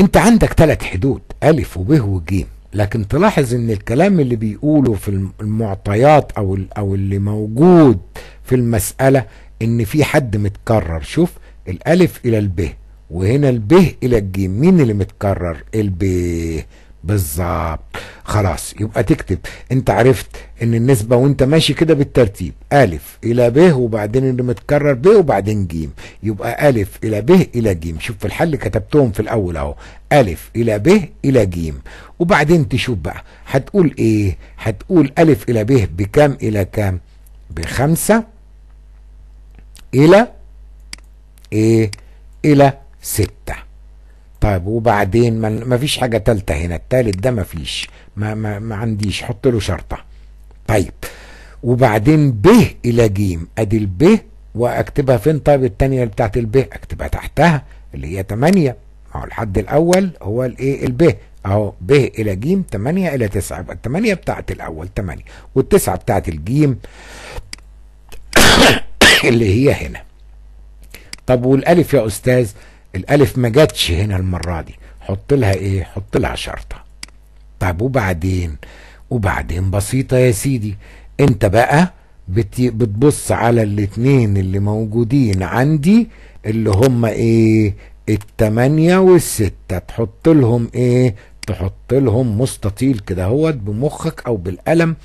أنت عندك ثلاث حدود ألف وب وج لكن تلاحظ إن الكلام اللي بيقوله في المعطيات أو أو اللي موجود في المسألة إن في حد متكرر. شوف الألف إلى الب وهنا الب إلى الجيم مين اللي متكرر؟ الب بالظبط خلاص يبقى تكتب. انت عرفت إن النسبة وانت ماشي كده بالترتيب. ألف إلى ب وبعدين اللي متكرر ب وبعدين ج. يبقى ألف إلى ب إلى ج. شوف في الحل كتبتهم في الأول أهو. ألف إلى ب إلى ج. وبعدين تشوف بقى هتقول إيه؟ هتقول ألف إلى ب بكام إلى كام؟ بخمسة إلى إيه؟ إلى ستة. طيب وبعدين ما فيش حاجة تالتة هنا. التالت ده ما فيش. ما, ما, ما عنديش. حط له شرطة. طيب وبعدين ب إلى ج. أدي الب وأكتبها فين؟ طيب التانية بتاعت الب أكتبها تحتها اللي هي 8 اهو الحد الأول هو الايه الب أهو ب إلى ج 8 إلى 9 يبقى الثمانية بتاعت الأول 8 والتسعة بتاعت الجيم اللي هي هنا. طب والألف يا أستاذ؟ الألف ما جاتش هنا المرة دي. حط لها إيه؟ حط لها شرطة. طب وبعدين؟ وبعدين بسيطة يا سيدي. أنت بقى بتبص على الاتنين اللي موجودين عندي اللي هم إيه؟ التمانية والستة. تحط لهم إيه؟ تحط لهم مستطيل كده هوت بمخك أو بالقلم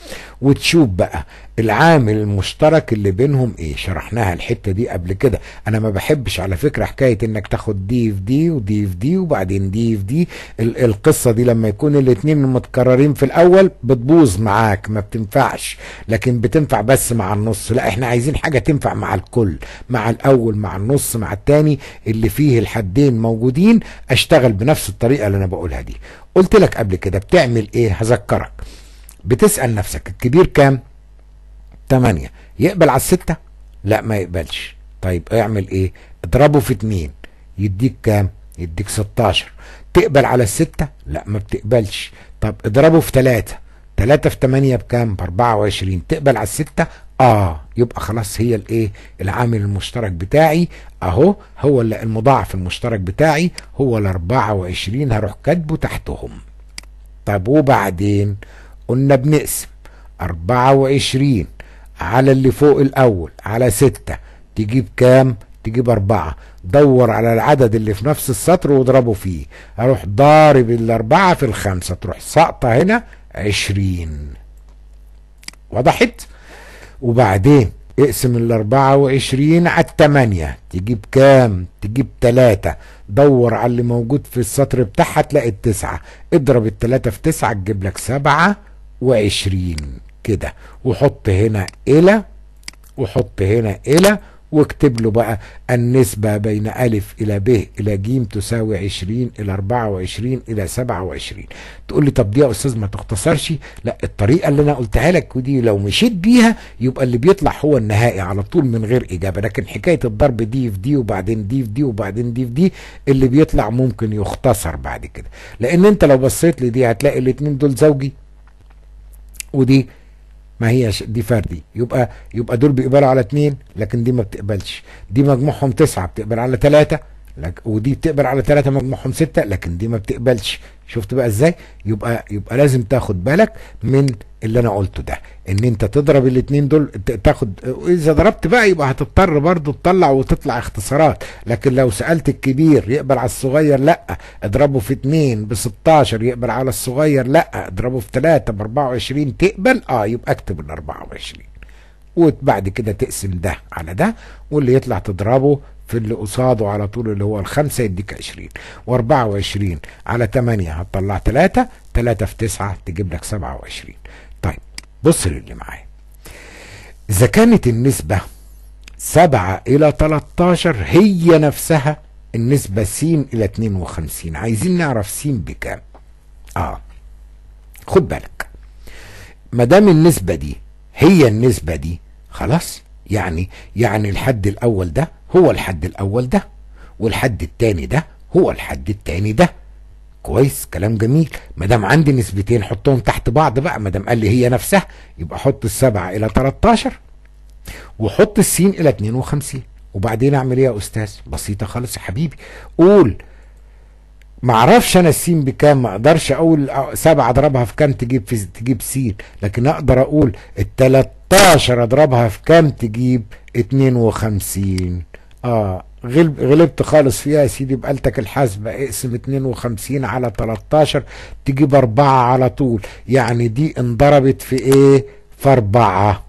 وتشوف بقى العامل المشترك اللي بينهم إيه. شرحناها الحتة دي قبل كده. أنا ما بحبش على فكرة حكاية إنك تاخد دي في دي ودي في دي وبعدين دي في دي. ال- القصة دي لما يكون الاتنين متكررين في الأول بتبوظ معاك ما بتنفعش. لكن بتنفع بس مع النص. لا إحنا عايزين حاجة تنفع مع الكل مع الأول مع النص مع التاني اللي فيه الحدين موجودين. أشتغل بنفس الطريقة اللي أنا بقولها دي. قلت لك قبل كده بتعمل إيه؟ هذكرك. بتسأل نفسك الكبير كام؟ 8 يقبل على الستة؟ لا ما يقبلش. طيب اعمل إيه؟ اضربه في اتنين. يديك كام؟ يديك 16 تقبل على الستة؟ لا ما بتقبلش. طب اضربه في تلاتة. تلاتة في تمانية بكام؟ ب 24 تقبل على الستة؟ آه. يبقى خلاص هي الإيه؟ العامل المشترك بتاعي. أهو هو المضاعف المشترك بتاعي. هو ال 24 هروح كاتبه تحتهم. طب وبعدين قلنا بنقسم. 24 على اللي فوق الأول على ستة. تجيب كام؟ تجيب أربعة. دور على العدد اللي في نفس السطر واضربه فيه. هروح ضارب الأربعة في الخمسة. تروح ساقطة هنا عشرين. وضحت؟ وبعدين اقسم الأربعة وعشرين على التمانية. تجيب كام؟ تجيب تلاتة. دور على اللي موجود في السطر بتاعها تلاقي التسعة. اضرب التلاتة في تسعة تجيب لك سبعة وعشرين كده. وحط هنا إلى وحط هنا إلى واكتب له بقى النسبة بين ألف إلى ب إلى ج تساوي 20 إلى 24 إلى 27 تقول لي طب دي يا أستاذ ما تختصرش؟ لا الطريقة اللي أنا قلتها لك ودي لو مشيت بيها يبقى اللي بيطلع هو النهائي على طول من غير إجابة. لكن حكاية الضرب دي في دي وبعدين دي في دي وبعدين دي في دي اللي بيطلع ممكن يختصر بعد كده. لأن أنت لو بصيت لي دي هتلاقي الاتنين دول زوجي ودي ما هيش دي فردي. يبقى يبقى دول بيقبلوا على اتنين لكن دي ما بتقبلش. دي مجموعهم تسعة بتقبل على لك ودي بتقبل على تلاتة مجموعهم ستة لكن دي ما بتقبلش. شفت بقى إزاي؟ يبقى يبقى لازم تاخد بالك من اللي أنا قلته ده ان انت تضرب الاتنين دول تاخد إذا ضربت بقى يبقى هتضطر برضو تطلع وتطلع اختصارات لكن لو سألت الكبير يقبل على الصغير لأ اضربه في اتنين ب 16 يقبل على الصغير لأ اضربه في تلاتة ب 24 تقبل آه يبقى اكتب ال 24 وبعد كده تقسم ده على ده واللي يطلع تضربه في اللي قصاده على طول اللي هو الخمسة يديك 20 و24 على 8 هتطلع 3 3 في 9 تجيب لك 27 طيب بص للي معايا. إذا كانت النسبة 7 إلى 13 هي نفسها النسبة س إلى 52 عايزين نعرف س بكام؟ آه خد بالك. ما دام النسبة دي هي النسبة دي خلاص يعني يعني الحد الأول ده هو الحد الأول ده والحد التاني ده هو الحد التاني ده. كويس كلام جميل. ما دام عندي نسبتين حطهم تحت بعض بقى ما دام قال لي هي نفسها يبقى حط السبعة إلى 13 وحط السين إلى 52 وبعدين أعمل إيه يا أستاذ؟ بسيطة خالص يا حبيبي. قول ما أعرفش أنا السين بكام ما أقدرش أقول سبعة أضربها في كام تجيب في تجيب سين لكن أقدر أقول ال 13 أضربها في كام تجيب 52 آه غلب غلبت خالص فيها يا سيدي بقالتك الحاسبة اقسم 52 على 13 تجيب أربعة على طول. يعني دي انضربت في إيه؟ في أربعة.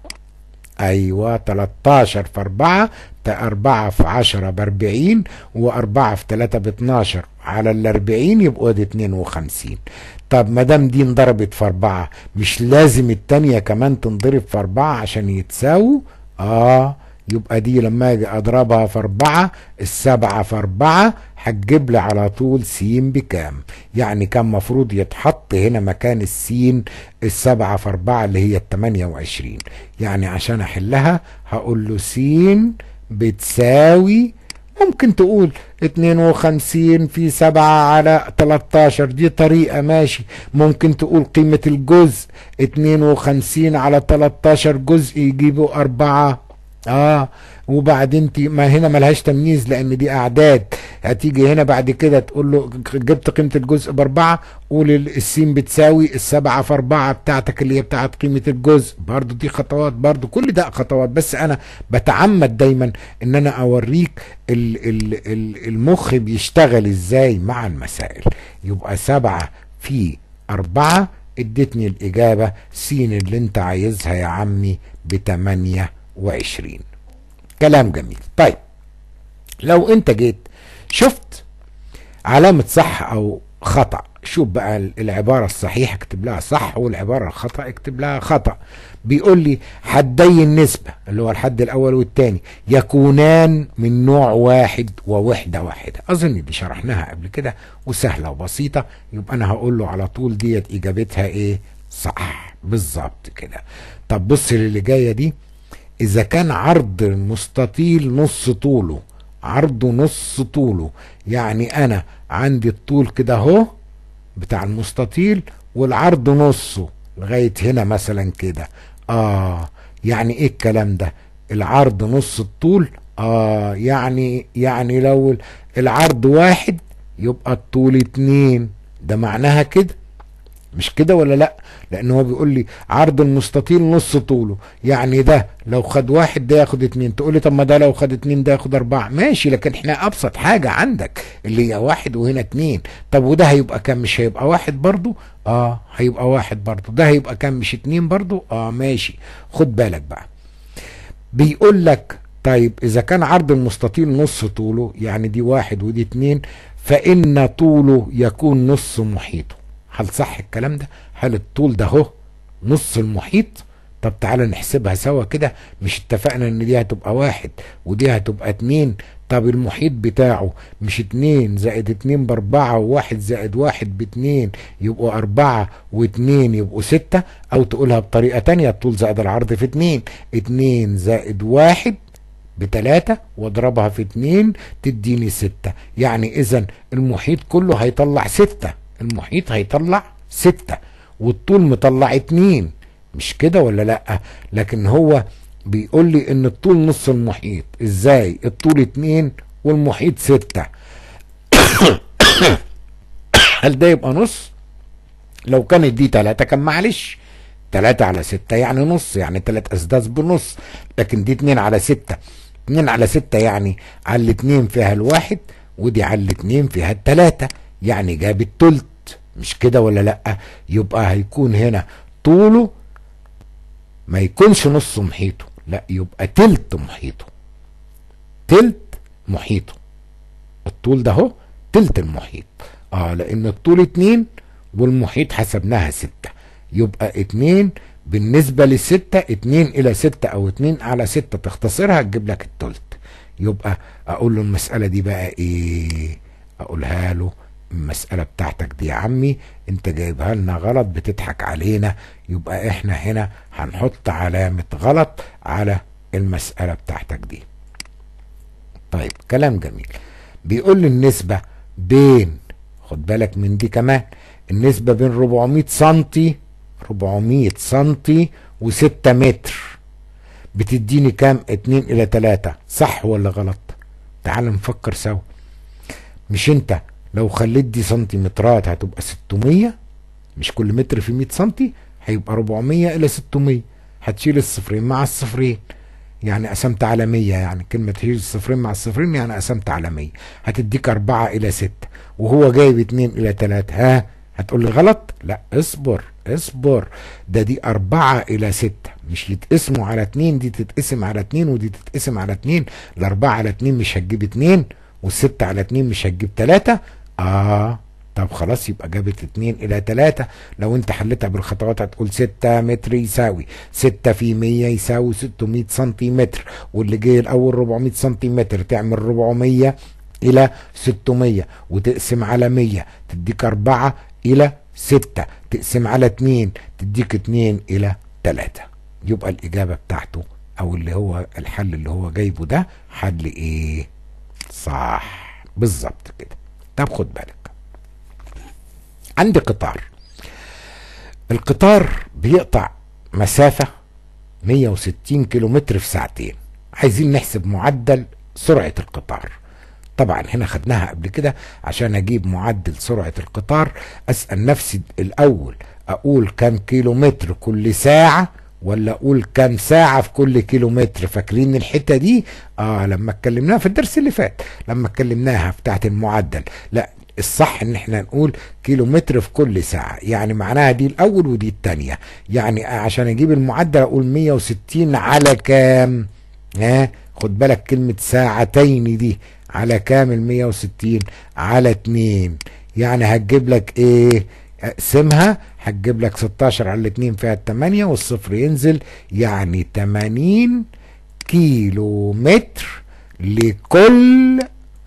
أيوه 13 في 4 4 في 10 ب 40 و4 في 3 ب 12 على ال 40 يبقوا دي 52 طب ما دام دي انضربت في 4 مش لازم التانية كمان تنضرب في 4 عشان يتساووا؟ آه. يبقى دي لما أجي أضربها في 4 السبعة في 4 هتجيب لي على طول س بكام؟ يعني كان مفروض يتحط هنا مكان السين السبعة في 4 اللي هي ال 28 يعني عشان أحلها هقول له س بتساوي ممكن تقول 52 في 7 على 13 دي طريقة ماشي. ممكن تقول قيمة الجزء 52 على 13 جزء يجيبوا 4 آه. وبعدين ما هنا ملهاش تمييز لأن دي أعداد. هتيجي هنا بعد كده تقول له جبت قيمة الجزء بأربعة قول ال- السين بتساوي السبعة في أربعة بتاعتك اللي هي بتاعت قيمة الجزء. برضو دي خطوات برضو كل ده خطوات. بس أنا بتعمد دايما إن أنا أوريك ال ال ال المخ بيشتغل إزاي مع المسائل. يبقى سبعة في أربعة ادتني الإجابة. سين اللي أنت عايزها يا عمي بتمانية. وعشرين. كلام جميل. طيب لو انت جيت شفت علامة صح أو خطأ شوف بقى العبارة الصحيحة اكتب لها صح والعبارة الخطأ اكتب لها خطأ. بيقول لي حدي النسبة اللي هو الحد الأول والتاني يكونان من نوع واحد ووحدة واحدة. أظن دي شرحناها قبل كده وسهلة وبسيطة يبقى أنا هقول له على طول ديت إجابتها إيه؟ صح. بالظبط كده. طب بص للي جاية دي إذا كان عرض المستطيل نص طوله عرضه نص طوله يعني أنا عندي الطول كده أهو بتاع المستطيل والعرض نصه لغاية هنا مثلا كده. آه يعني إيه الكلام ده؟ العرض نص الطول؟ آه يعني يعني لو العرض واحد يبقى الطول اتنين. ده معناها كده؟ مش كده ولا لا؟ لأن هو بيقول لي عرض المستطيل نص طوله. يعني ده لو خد واحد ده ياخد اتنين. تقول لي طب ما ده لو خد اتنين ده ياخد اربعة. ماشي لكن إحنا أبسط حاجة عندك اللي هي واحد وهنا اتنين. طب وده هيبقى كام؟ مش هيبقى واحد برضو آه هيبقى واحد برضو ده هيبقى كام؟ مش اتنين برضو آه ماشي. خد بالك بقى. بيقول لك طيب إذا كان عرض المستطيل نص طوله يعني دي واحد ودي اتنين فإن طوله يكون نص محيطه. هل صح الكلام ده؟ هل الطول ده هو نص المحيط؟ طب تعالى نحسبها سوا كده مش اتفقنا ان دي هتبقى واحد ودي هتبقى اتنين؟ طب المحيط بتاعه مش اتنين زائد اتنين باربعة وواحد زائد واحد باتنين يبقوا اربعة واتنين يبقوا ستة؟ أو تقولها بطريقة تانية الطول زائد العرض في اتنين اتنين زائد واحد بتلاتة واضربها في اتنين تديني ستة. يعني اذا المحيط كله هيطلع ستة. المحيط هيطلع ستة والطول مطلع اتنين. مش كده ولا لأ؟ لكن هو بيقول لي إن الطول نص المحيط. إزاي؟ الطول اتنين والمحيط ستة. هل ده يبقى نص؟ لو كانت دي تلاتة كان معلش. تلاتة على ستة يعني نص يعني تلات أسداس بنص. لكن دي اتنين على ستة. اتنين على ستة يعني على الاتنين فيها الواحد ودي على الاتنين فيها التلاتة. يعني جاب التلت مش كده ولا لأ؟ يبقى هيكون هنا طوله ما يكونش نص محيطه لأ يبقى تلت محيطه. تلت محيطه. الطول ده أهو تلت المحيط. آه لأن الطول اتنين والمحيط حسبناها ستة. يبقى اتنين بالنسبة للستة اتنين إلى ستة أو اتنين على ستة تختصرها تجيب لك التلت. يبقى أقول له المسألة دي بقى إيه؟ أقولها له المسألة بتاعتك دي يا عمي انت جايبها لنا غلط بتضحك علينا يبقى إحنا هنا هنحط علامة غلط على المسألة بتاعتك دي. طيب كلام جميل. بيقول لي النسبة بين خد بالك من دي كمان النسبة بين 400 سنتي 400 سنتي و6 متر. بتديني كام؟ 2 إلى 3 صح ولا غلط؟ تعال نفكر سوا. مش انت لو خليت دي سنتيمترات هتبقى 600 مش كل متر في 100 سنتي هيبقى 400 إلى 600 هتشيل الصفرين مع الصفرين. يعني قسمت على 100 يعني كلمة تشيل الصفرين مع الصفرين يعني قسمت على 100 هتديك 4 إلى 6 وهو جايب 2 إلى 3 ها؟ هتقول لي غلط؟ لا. اصبر اصبر. ده دي 4 إلى 6 مش يتقسموا على 2 دي تتقسم على 2 ودي تتقسم على 2 الأربعة على 2 مش هتجيب 2 والستة على 2 مش هتجيب 3 آه. طب خلاص يبقى جابت 2 إلى 3 لو انت حلتها بالخطوات هتقول 6 متر يساوي. 6 في 100 يساوي 600 سنتيمتر. واللي جاي الأول 400 سنتيمتر تعمل 400 إلى 600 وتقسم على 100 تديك 4 إلى 6 تقسم على 2 تديك 2 إلى 3 يبقى الإجابة بتاعته أو اللي هو الحل اللي هو جايبه ده حل إيه؟ صح. بالظبط كده. طب خد بالك. عندي قطار. القطار بيقطع مسافة 160 كيلومتر في ساعتين. عايزين نحسب معدل سرعة القطار. طبعا هنا خدناها قبل كده عشان أجيب معدل سرعة القطار. أسأل نفسي الأول أقول كم كيلو متر كل ساعة؟ ولا أقول كم ساعة في كل كيلو متر فاكرين الحتة دي؟ آه لما اتكلمناها في الدرس اللي فات لما اتكلمناها بتاعت المعدل. لا الصح إن إحنا نقول كيلو متر في كل ساعة. يعني معناها دي الأول ودي التانية. يعني عشان أجيب المعدل أقول 160 على كام؟ ها؟ خد بالك كلمة ساعتين دي. على كام ال 160 على 2 يعني هتجيب لك إيه؟ اقسمها هتجيب لك 16 على 2 فيها 8 والصفر ينزل يعني 80 كيلو متر لكل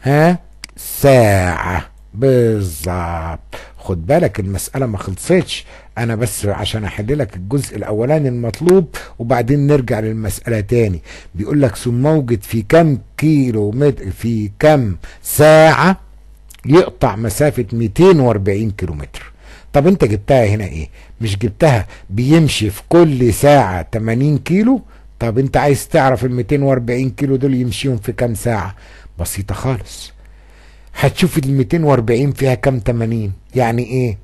ها ساعة. بالظبط. خد بالك المسألة ما خلصتش. أنا بس عشان أحل لك الجزء الأولاني المطلوب وبعدين نرجع للمسألة تاني. بيقول لك ثم موجد في كم كيلو متر في كم ساعة؟ يقطع مسافة 240 كيلو متر طب أنت جبتها هنا إيه؟ مش جبتها. بيمشي في كل ساعة 80 كيلو. طب أنت عايز تعرف ال 240 كيلو دول يمشيهم في كم ساعة؟ بسيطة خالص. هتشوف ال 240 فيها كام 80 يعني إيه؟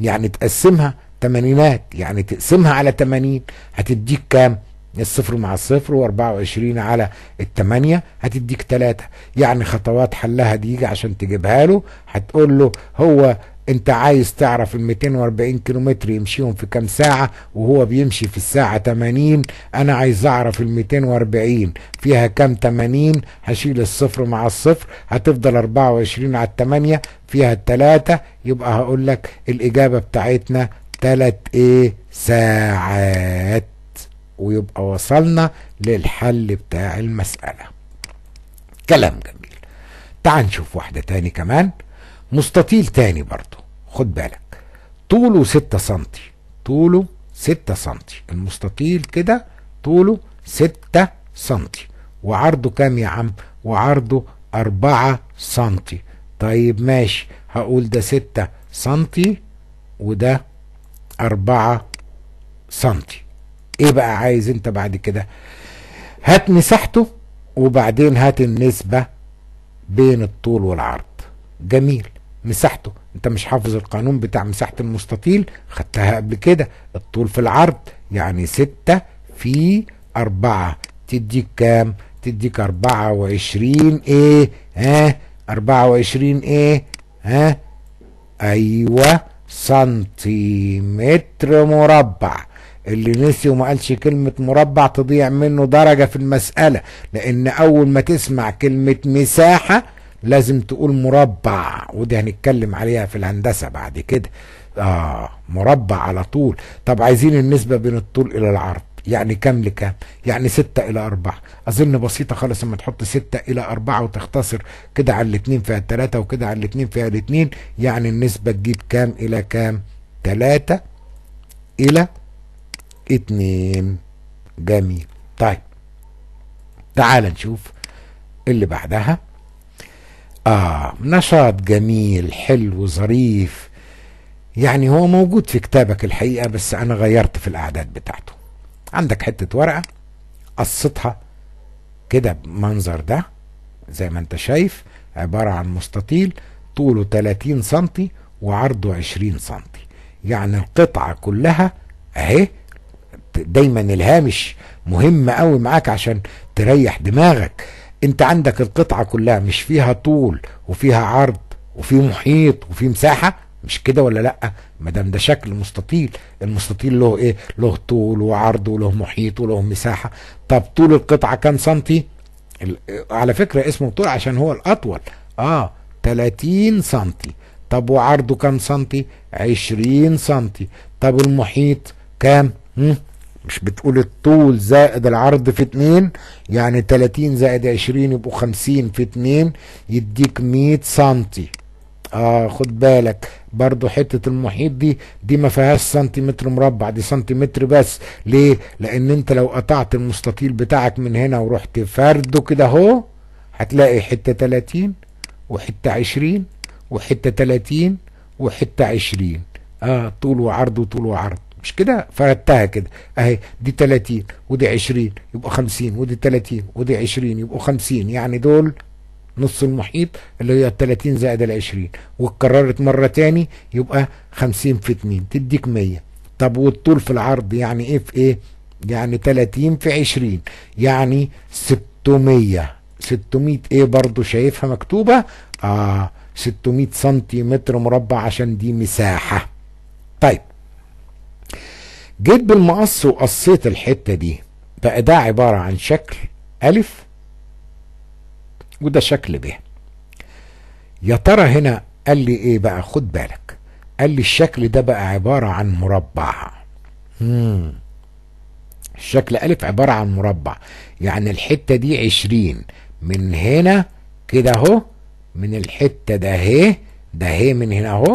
يعني تقسمها تمانينات. يعني تقسمها على 80 هتديك كام؟ الصفر مع الصفر و24 على التمانية. هتديك تلاتة. يعني خطوات حلها دي عشان تجيبها له. هتقول له هو انت عايز تعرف ال 240 كيلومتر يمشيهم في كام ساعة وهو بيمشي في الساعة 80 أنا عايز أعرف ال 240 فيها كام 80 هشيل الصفر مع الصفر هتفضل 24 على التمانية فيها التلاتة يبقى هقول لك الإجابة بتاعتنا تلات إيه؟ ساعات ويبقى وصلنا للحل بتاع المسألة. كلام جميل. تعال نشوف واحدة تاني كمان. مستطيل تاني برضو خد بالك. طوله ستة سنتي طوله ستة سنتي. المستطيل كده طوله ستة سنتي. وعرضه كام يا عم؟ وعرضه أربعة سنتي. طيب ماشي هقول ده ستة سنتي وده أربعة سنتي. إيه بقى عايز أنت بعد كده؟ هات مساحته وبعدين هات النسبة بين الطول والعرض. جميل. مساحته. انت مش حافظ القانون بتاع مساحة المستطيل؟ خدتها قبل كده. الطول في العرض يعني ستة في أربعة. تديك كام؟ تديك أربعة وعشرين إيه ها؟ أربعة وعشرين إيه ها؟ أيوة. سنتيمتر مربع. اللي نسي وما قالش كلمة مربع تضيع منه درجة في المسألة لأن أول ما تسمع كلمة مساحة لازم تقول مربع ودي هنتكلم عليها في الهندسة بعد كده. آه مربع على طول. طب عايزين النسبة بين الطول إلى العرض يعني كام لكام؟ يعني ستة إلى أربعة. أظن بسيطة خالص لما تحط ستة إلى أربعة وتختصر كده على الاتنين فيها التلاتة وكده على الاتنين فيها الاتنين يعني النسبة تجيب كام إلى كام؟ تلاتة إلى اتنين. جميل. طيب تعال نشوف اللي بعدها. آه نشاط جميل حلو ظريف. يعني هو موجود في كتابك الحقيقة بس أنا غيرت في الأعداد بتاعته. عندك حتة ورقة قصتها كده بمنظر ده زي ما أنت شايف عبارة عن مستطيل طوله 30 سنتي وعرضه 20 سنتي. يعني القطعة كلها أهي دايما الهامش مهم قوي معاك عشان تريح دماغك. انت عندك القطعة كلها مش فيها طول وفيها عرض وفي محيط وفي مساحة؟ مش كده ولا لأ؟ ما دام ده شكل مستطيل المستطيل له إيه؟ له طول وعرض وله محيط وله مساحة. طب طول القطعة كام سنتي؟ على فكرة اسمه طول عشان هو الأطول. آه 30 سنتي. طب وعرضه كام سنتي؟ 20 سنتي. طب المحيط كام؟ مش بتقول الطول زائد العرض في اتنين يعني تلاتين زائد عشرين يبقوا خمسين في اتنين يديك مية سنتي. آه خد بالك برضو حتة المحيط دي دي ما فيهاش سنتيمتر مربع دي سنتيمتر بس. ليه؟ لأن انت لو قطعت المستطيل بتاعك من هنا ورحت فرده كده اهو هتلاقي حتة تلاتين وحتة عشرين وحتة تلاتين وحتة عشرين. آه طول وعرض وطول وعرض. مش كده؟ فردتها كده. أهي دي 30 ودي 20 يبقوا 50 ودي 30 ودي 20 يبقوا 50 يعني دول نص المحيط اللي هي 30 زائد ال 20 واتكررت مرة تاني يبقى 50 في 2 تديك 100 طب والطول في العرض يعني إيه؟ في إيه؟ يعني 30 في 20 يعني 600 600 إيه برضو شايفها مكتوبة؟ آه 600 سنتيمتر مربع عشان دي مساحة. طيب جيت بالمقص وقصيت الحتة دي. بقى ده عبارة عن شكل ألف وده شكل ب. يا ترى هنا قال لي إيه بقى؟ خد بالك. قال لي الشكل ده بقى عبارة عن مربع. مم. الشكل ألف عبارة عن مربع. يعني الحتة دي عشرين. من هنا كده أهو. من الحتة ده اهي ده اهي من هنا أهو.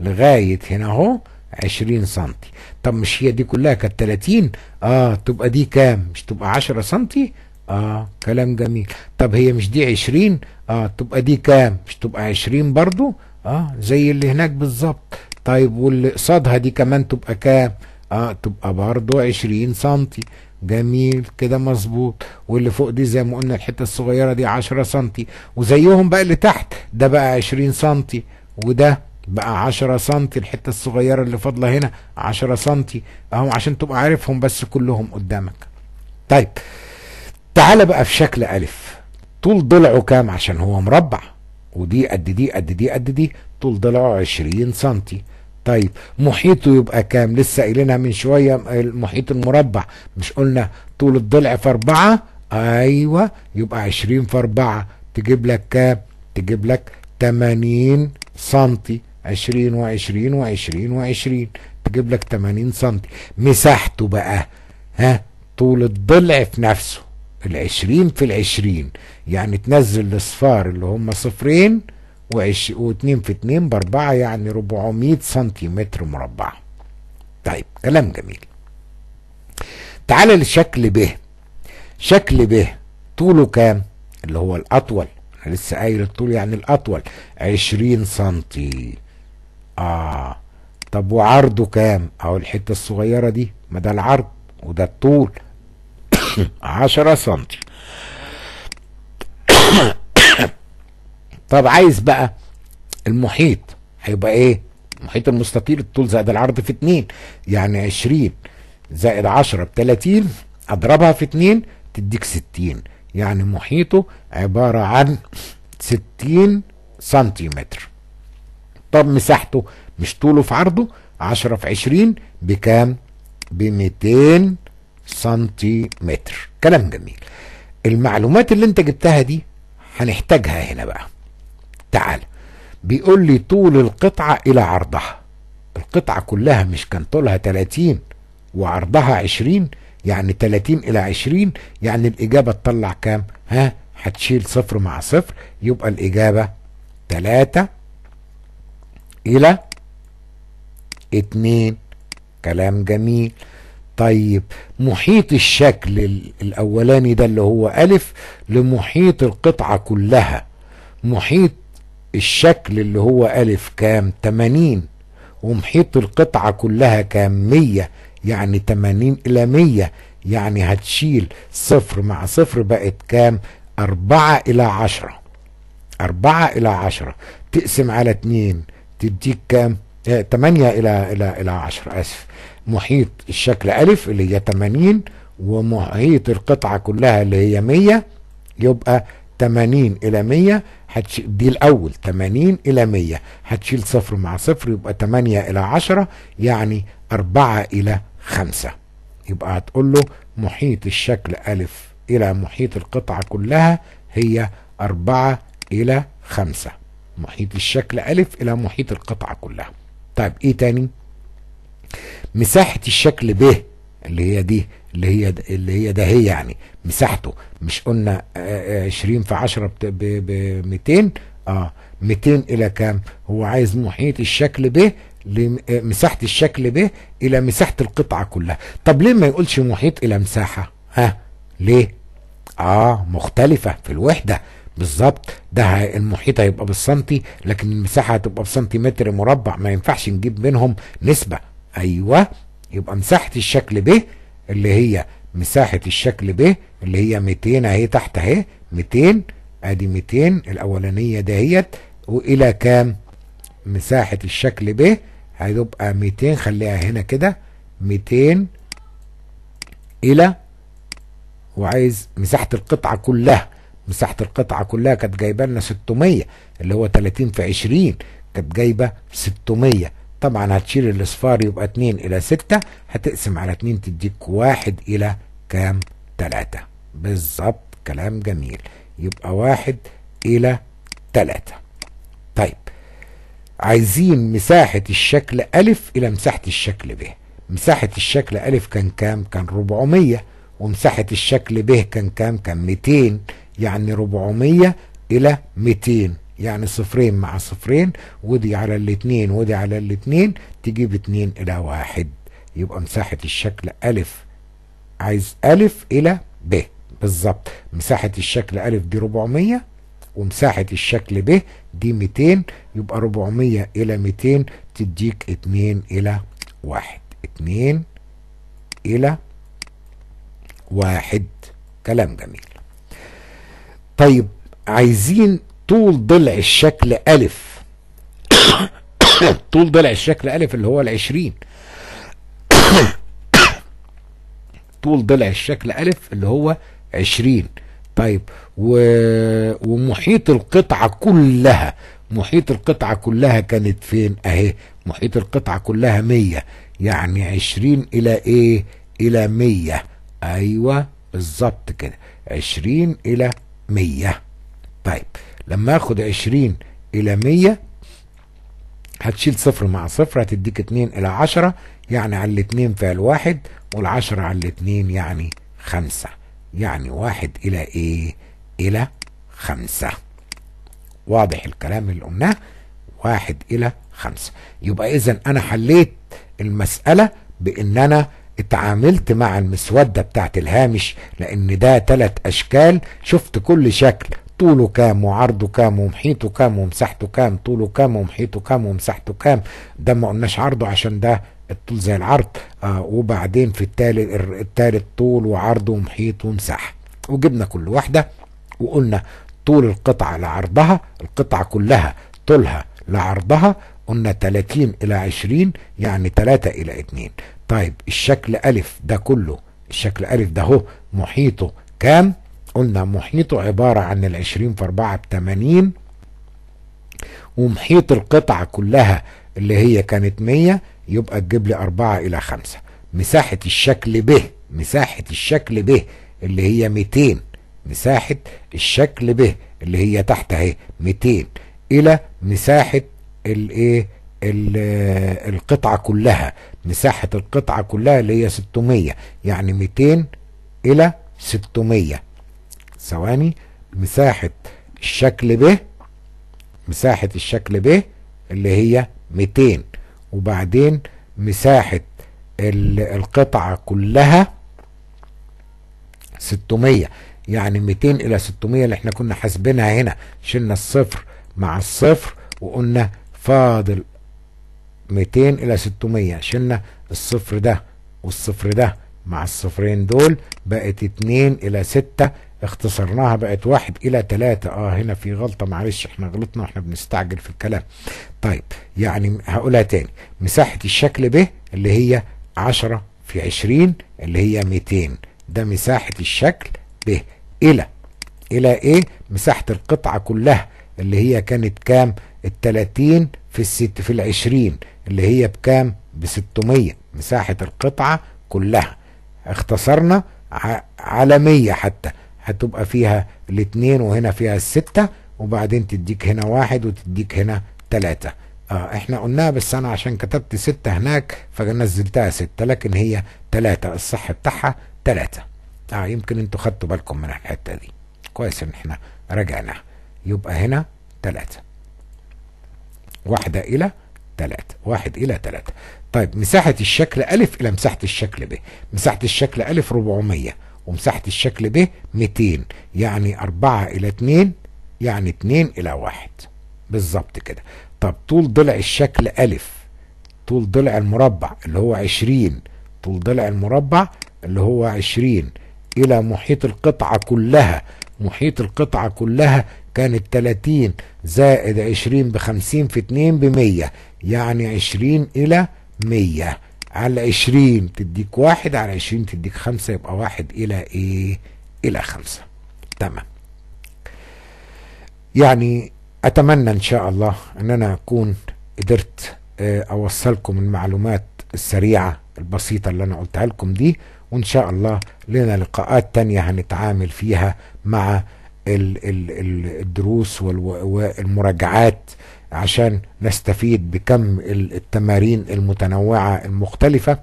لغاية هنا أهو. عشرين سنتي. طب مش هي دي كلها كانت تلاتين؟ آه تبقى دي كام؟ مش تبقى عشرة سنتي؟ آه كلام جميل. طب هي مش دي عشرين؟ آه تبقى دي كام؟ مش تبقى عشرين برضو؟ آه زي اللي هناك بالظبط. طيب واللي قصادها دي كمان تبقى كام؟ آه تبقى برضو عشرين سنتي. جميل كده مظبوط. واللي فوق دي زي ما قلنا الحتة الصغيرة دي 10 سنتي. وزيهم بقى اللي تحت ده بقى 20 سنتي. وده بقى 10 سنتي الحتة الصغيرة اللي فاضلة هنا 10 سنتي. اهو عشان تبقى عارفهم بس كلهم قدامك. طيب تعال بقى في شكل ألف. طول ضلعه كام؟ عشان هو مربع. ودي قد دي قد دي قد دي. طول ضلعه 20 سنتي. طيب محيطه يبقى كام؟ لسه قايلينها من شوية. المحيط المربع. مش قلنا طول الضلع في أربعة؟ أيوة يبقى عشرين في أربعة. تجيب لك كام؟ تجيب لك تمانين سنتي. عشرين وعشرين وعشرين وعشرين. تجيب لك تمانين سنتي. مساحته بقى ها طول الضلع في نفسه. العشرين في العشرين. يعني تنزل الإصفار اللي هم صفرين وعش... واتنين في اتنين بأربعة يعني ربعمية سنتيمتر مربع. طيب كلام جميل. تعال للشكل ب. شكل ب طوله كام؟ اللي هو الأطول. أنا لسه قايل الطول يعني الأطول. عشرين سنتي. آه. طب وعرضه كام؟ أهو الحتة الصغيرة دي. ما ده العرض وده الطول. عشرة سنتي. طب عايز بقى المحيط. هيبقى إيه؟ المحيط المستطيل الطول زائد العرض في اتنين. يعني عشرين زائد عشرة بتلاتين. أضربها في اتنين تديك ستين. يعني محيطه عبارة عن ستين سنتيمتر. طب مساحته مش طوله في عرضه؟ عشرة في عشرين بكام؟ بميتين سنتيمتر. كلام جميل. المعلومات اللي انت جبتها دي هنحتاجها هنا بقى. تعال. بيقول لي طول القطعة إلى عرضها. القطعة كلها مش كان طولها 30 وعرضها 20 يعني 30 إلى 20 يعني الإجابة تطلع كام؟ ها؟ هتشيل صفر مع صفر يبقى الإجابة 3 إلى 2 كلام جميل. طيب محيط الشكل الأولاني ده اللي هو ألف لمحيط القطعة كلها. محيط الشكل اللي هو ألف كام؟ 80 ومحيط القطعة كلها كام؟ 100 يعني 80 إلى 100 يعني هتشيل صفر مع صفر بقت كام؟ أربعة إلى عشرة. أربعة إلى عشرة. تقسم على اتنين. تديك كام آه تمانية إلى إلى إلى عشرة آسف. محيط الشكل ألف اللي هي 80 ومحيط القطعة كلها اللي هي 100 يبقى 80 إلى 100 هتشيل دي الأول 80 إلى 100 هتشيل صفر مع صفر يبقى 8 إلى 10 يعني 4 إلى 5 يبقى هتقول له محيط الشكل ألف إلى محيط القطعة كلها هي 4 إلى 5 محيط الشكل ألف إلى محيط القطعة كلها. طيب إيه تاني؟ مساحة الشكل ب اللي هي دي اللي هي اللي هي ده هي يعني مساحته. مش قلنا 20 في 10 ب 200 آه 200 إلى كام؟ هو عايز محيط الشكل ب لمساحة الشكل ب إلى مساحة القطعة كلها. طب ليه ما يقولش محيط إلى مساحة؟ ها؟ ليه؟ آه مختلفة في الوحدة. بالظبط. ده المحيط هيبقى بالسنتي لكن المساحة هتبقى بسنتيمتر مربع. ما ينفعش نجيب بينهم نسبة. أيوه. يبقى مساحة الشكل ب اللي هي مساحة الشكل ب اللي هي 200 أهي تحت أهي. 200 أدي 200 الأولانية دهيت. وإلى كام؟ مساحة الشكل ب هيبقى 200 خليها هنا كده. 200 إلى. وعايز مساحة القطعة كلها. مساحة القطعة كلها كانت جايبة لنا 600 اللي هو 30 في 20 كانت جايبة 600 طبعا هتشيل الإصفار يبقى 2 إلى 6 هتقسم على 2 تديك 1 إلى كام؟ 3 بالظبط كلام جميل. يبقى 1 إلى 3 طيب عايزين مساحة الشكل ألف إلى مساحة الشكل ب مساحة الشكل ألف كان كام؟ كان 400 ومساحة الشكل ب كان كام؟ كان 200 يعني 400 إلى 200 يعني صفرين مع صفرين ودي على الاتنين ودي على الاتنين تجيب اتنين إلى واحد. يبقى مساحة الشكل ألف. عايز ألف إلى ب. بالظبط. مساحة الشكل ألف دي 400 ومساحة الشكل ب دي 200 يبقى 400 إلى 200 تديك 2 إلى 1 2 إلى 1 كلام جميل. طيب عايزين طول ضلع الشكل ألف. طول ضلع الشكل ألف اللي هو العشرين. طول ضلع الشكل ألف اللي هو عشرين. طيب و... ومحيط القطعة كلها محيط القطعة كلها كانت فين؟ أهي محيط القطعة كلها مية. يعني عشرين إلى إيه؟ إلى مية. أيوه بالظبط كده. عشرين إلى مية. طيب لما آخد عشرين إلى مية هتشيل صفر مع صفر هتديك اتنين إلى عشرة يعني على الاتنين فيها الواحد والعشرة على الاتنين يعني خمسة. يعني واحد إلى إيه؟ إلى خمسة. واضح الكلام اللي قلناه؟ واحد إلى خمسة. يبقى اذا أنا حليت المسألة بإن أنا اتعاملت مع المسودة بتاعت الهامش لأن ده تلات أشكال. شفت كل شكل طوله كام وعرضه كام ومحيطه كام ومساحته كام طوله كام ومحيطه كام ومساحته كام. ده ما قلناش عرضه عشان ده الطول زي العرض. آه وبعدين في التالت التالت طول وعرض ومحيط ومساحة. وجبنا كل واحدة وقلنا طول القطعة لعرضها القطعة كلها طولها لعرضها قلنا 30 إلى 20 يعني 3 إلى 2 طيب الشكل ألف ده كله الشكل ألف ده هو محيطه كام؟ قلنا محيطه عبارة عن العشرين في أربعة بتمانين ومحيط القطعة كلها اللي هي كانت مية يبقى تجيب لي أربعة إلى خمسة. مساحة الشكل ب مساحة الشكل ب اللي هي 200 مساحة الشكل ب اللي هي تحت أهي 200 إلى مساحة الايه القطعة كلها مساحة القطعة كلها اللي هي 600 يعني 200 إلى 600 ثواني مساحة الشكل ب مساحة الشكل ب اللي هي 200 وبعدين مساحة القطعة كلها 600 يعني 200 إلى 600 اللي إحنا كنا حاسبينها هنا. شلنا الصفر مع الصفر وقلنا فاضل 200 إلى 600 شلنا الصفر ده والصفر ده مع الصفرين دول بقت 2 إلى 6 اختصرناها بقت واحد إلى تلاتة. آه هنا في غلطة معلش إحنا غلطنا وإحنا بنستعجل في الكلام. طيب يعني هقولها تاني. مساحة الشكل ب اللي هي عشرة في عشرين اللي هي ميتين. ده مساحة الشكل ب إلى. إلى إيه؟ مساحة القطعة كلها اللي هي كانت كام؟ التلاتين في الست في العشرين. اللي هي بكام؟ بستمية مساحة القطعة كلها. اختصرنا على مية حتى. هتبقى فيها الاثنين وهنا فيها الستة وبعدين تديك هنا واحد وتديك هنا تلاتة. آه إحنا قلناها بس أنا عشان كتبت ستة هناك فنزلتها ستة لكن هي تلاتة. الصح بتاعها تلاتة. آه يمكن أنتوا خدتوا بالكم من الحتة دي. كويس إن إحنا رجعناها يبقى هنا تلاتة. واحدة إلى تلاتة واحد إلى تلاتة طيب مساحة الشكل ألف إلى مساحة الشكل ب. مساحة الشكل ألف 400 ومساحة الشكل ب 200 يعني 4 إلى 2 يعني 2 إلى 1 بالظبط كده. طب طول ضلع الشكل ألف طول ضلع المربع اللي هو 20 طول ضلع المربع اللي هو 20 إلى محيط القطعة كلها. محيط القطعة كلها كانت 30 زائد 20 ب 50 في 2 ب 100 يعني 20 إلى 100 على 20 تديك واحد على 20 تديك خمسة يبقى واحد إلى إيه؟ إلى خمسة. تمام. يعني أتمنى إن شاء الله أن أنا أكون قدرت أوصلكم المعلومات السريعة البسيطة اللي أنا قلتها لكم دي وإن شاء الله لنا لقاءات تانية هنتعامل فيها مع الدروس والمراجعات عشان نستفيد بكم التمارين المتنوعة المختلفة.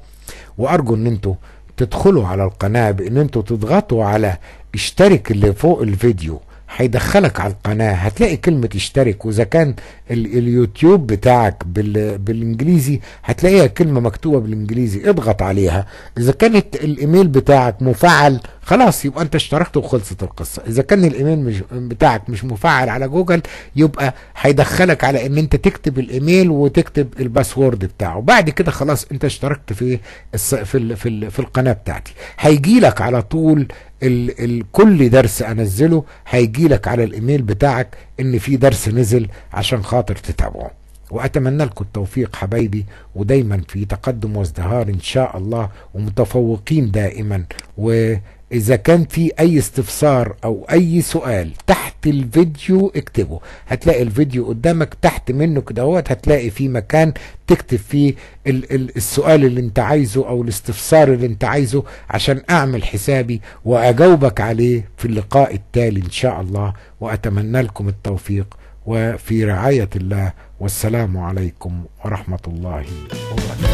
وأرجو أن أنتوا تدخلوا على القناة بأن أنتوا تضغطوا على اشترك اللي فوق الفيديو. هيدخلك على القناة. هتلاقي كلمة اشترك وإذا كان اليوتيوب بتاعك بالإنجليزي هتلاقيها كلمة مكتوبة بالإنجليزي اضغط عليها. إذا كانت الإيميل بتاعك مفعل خلاص يبقى أنت اشتركت وخلصت القصة. إذا كان الإيميل مش بتاعك مش مفعل على جوجل يبقى هيدخلك على إن أنت تكتب الإيميل وتكتب الباسورد بتاعه. بعد كده خلاص أنت اشتركت في في في, في القناة بتاعتي. هيجي لك على طول ال ال كل درس انزله هيجي لك على الايميل بتاعك ان في درس نزل عشان خاطر تتابعه. واتمنى لكم التوفيق حبايبي ودايما في تقدم وازدهار إن شاء الله ومتفوقين دائما و إذا كان في أي استفسار أو أي سؤال تحت الفيديو اكتبه. هتلاقي الفيديو قدامك تحت منه كده أهوت هتلاقي في مكان تكتب فيه ال ال السؤال اللي أنت عايزه أو الاستفسار اللي أنت عايزه عشان أعمل حسابي وأجاوبك عليه في اللقاء التالي إن شاء الله. وأتمنى لكم التوفيق وفي رعاية الله. والسلام عليكم ورحمة الله وبركاته.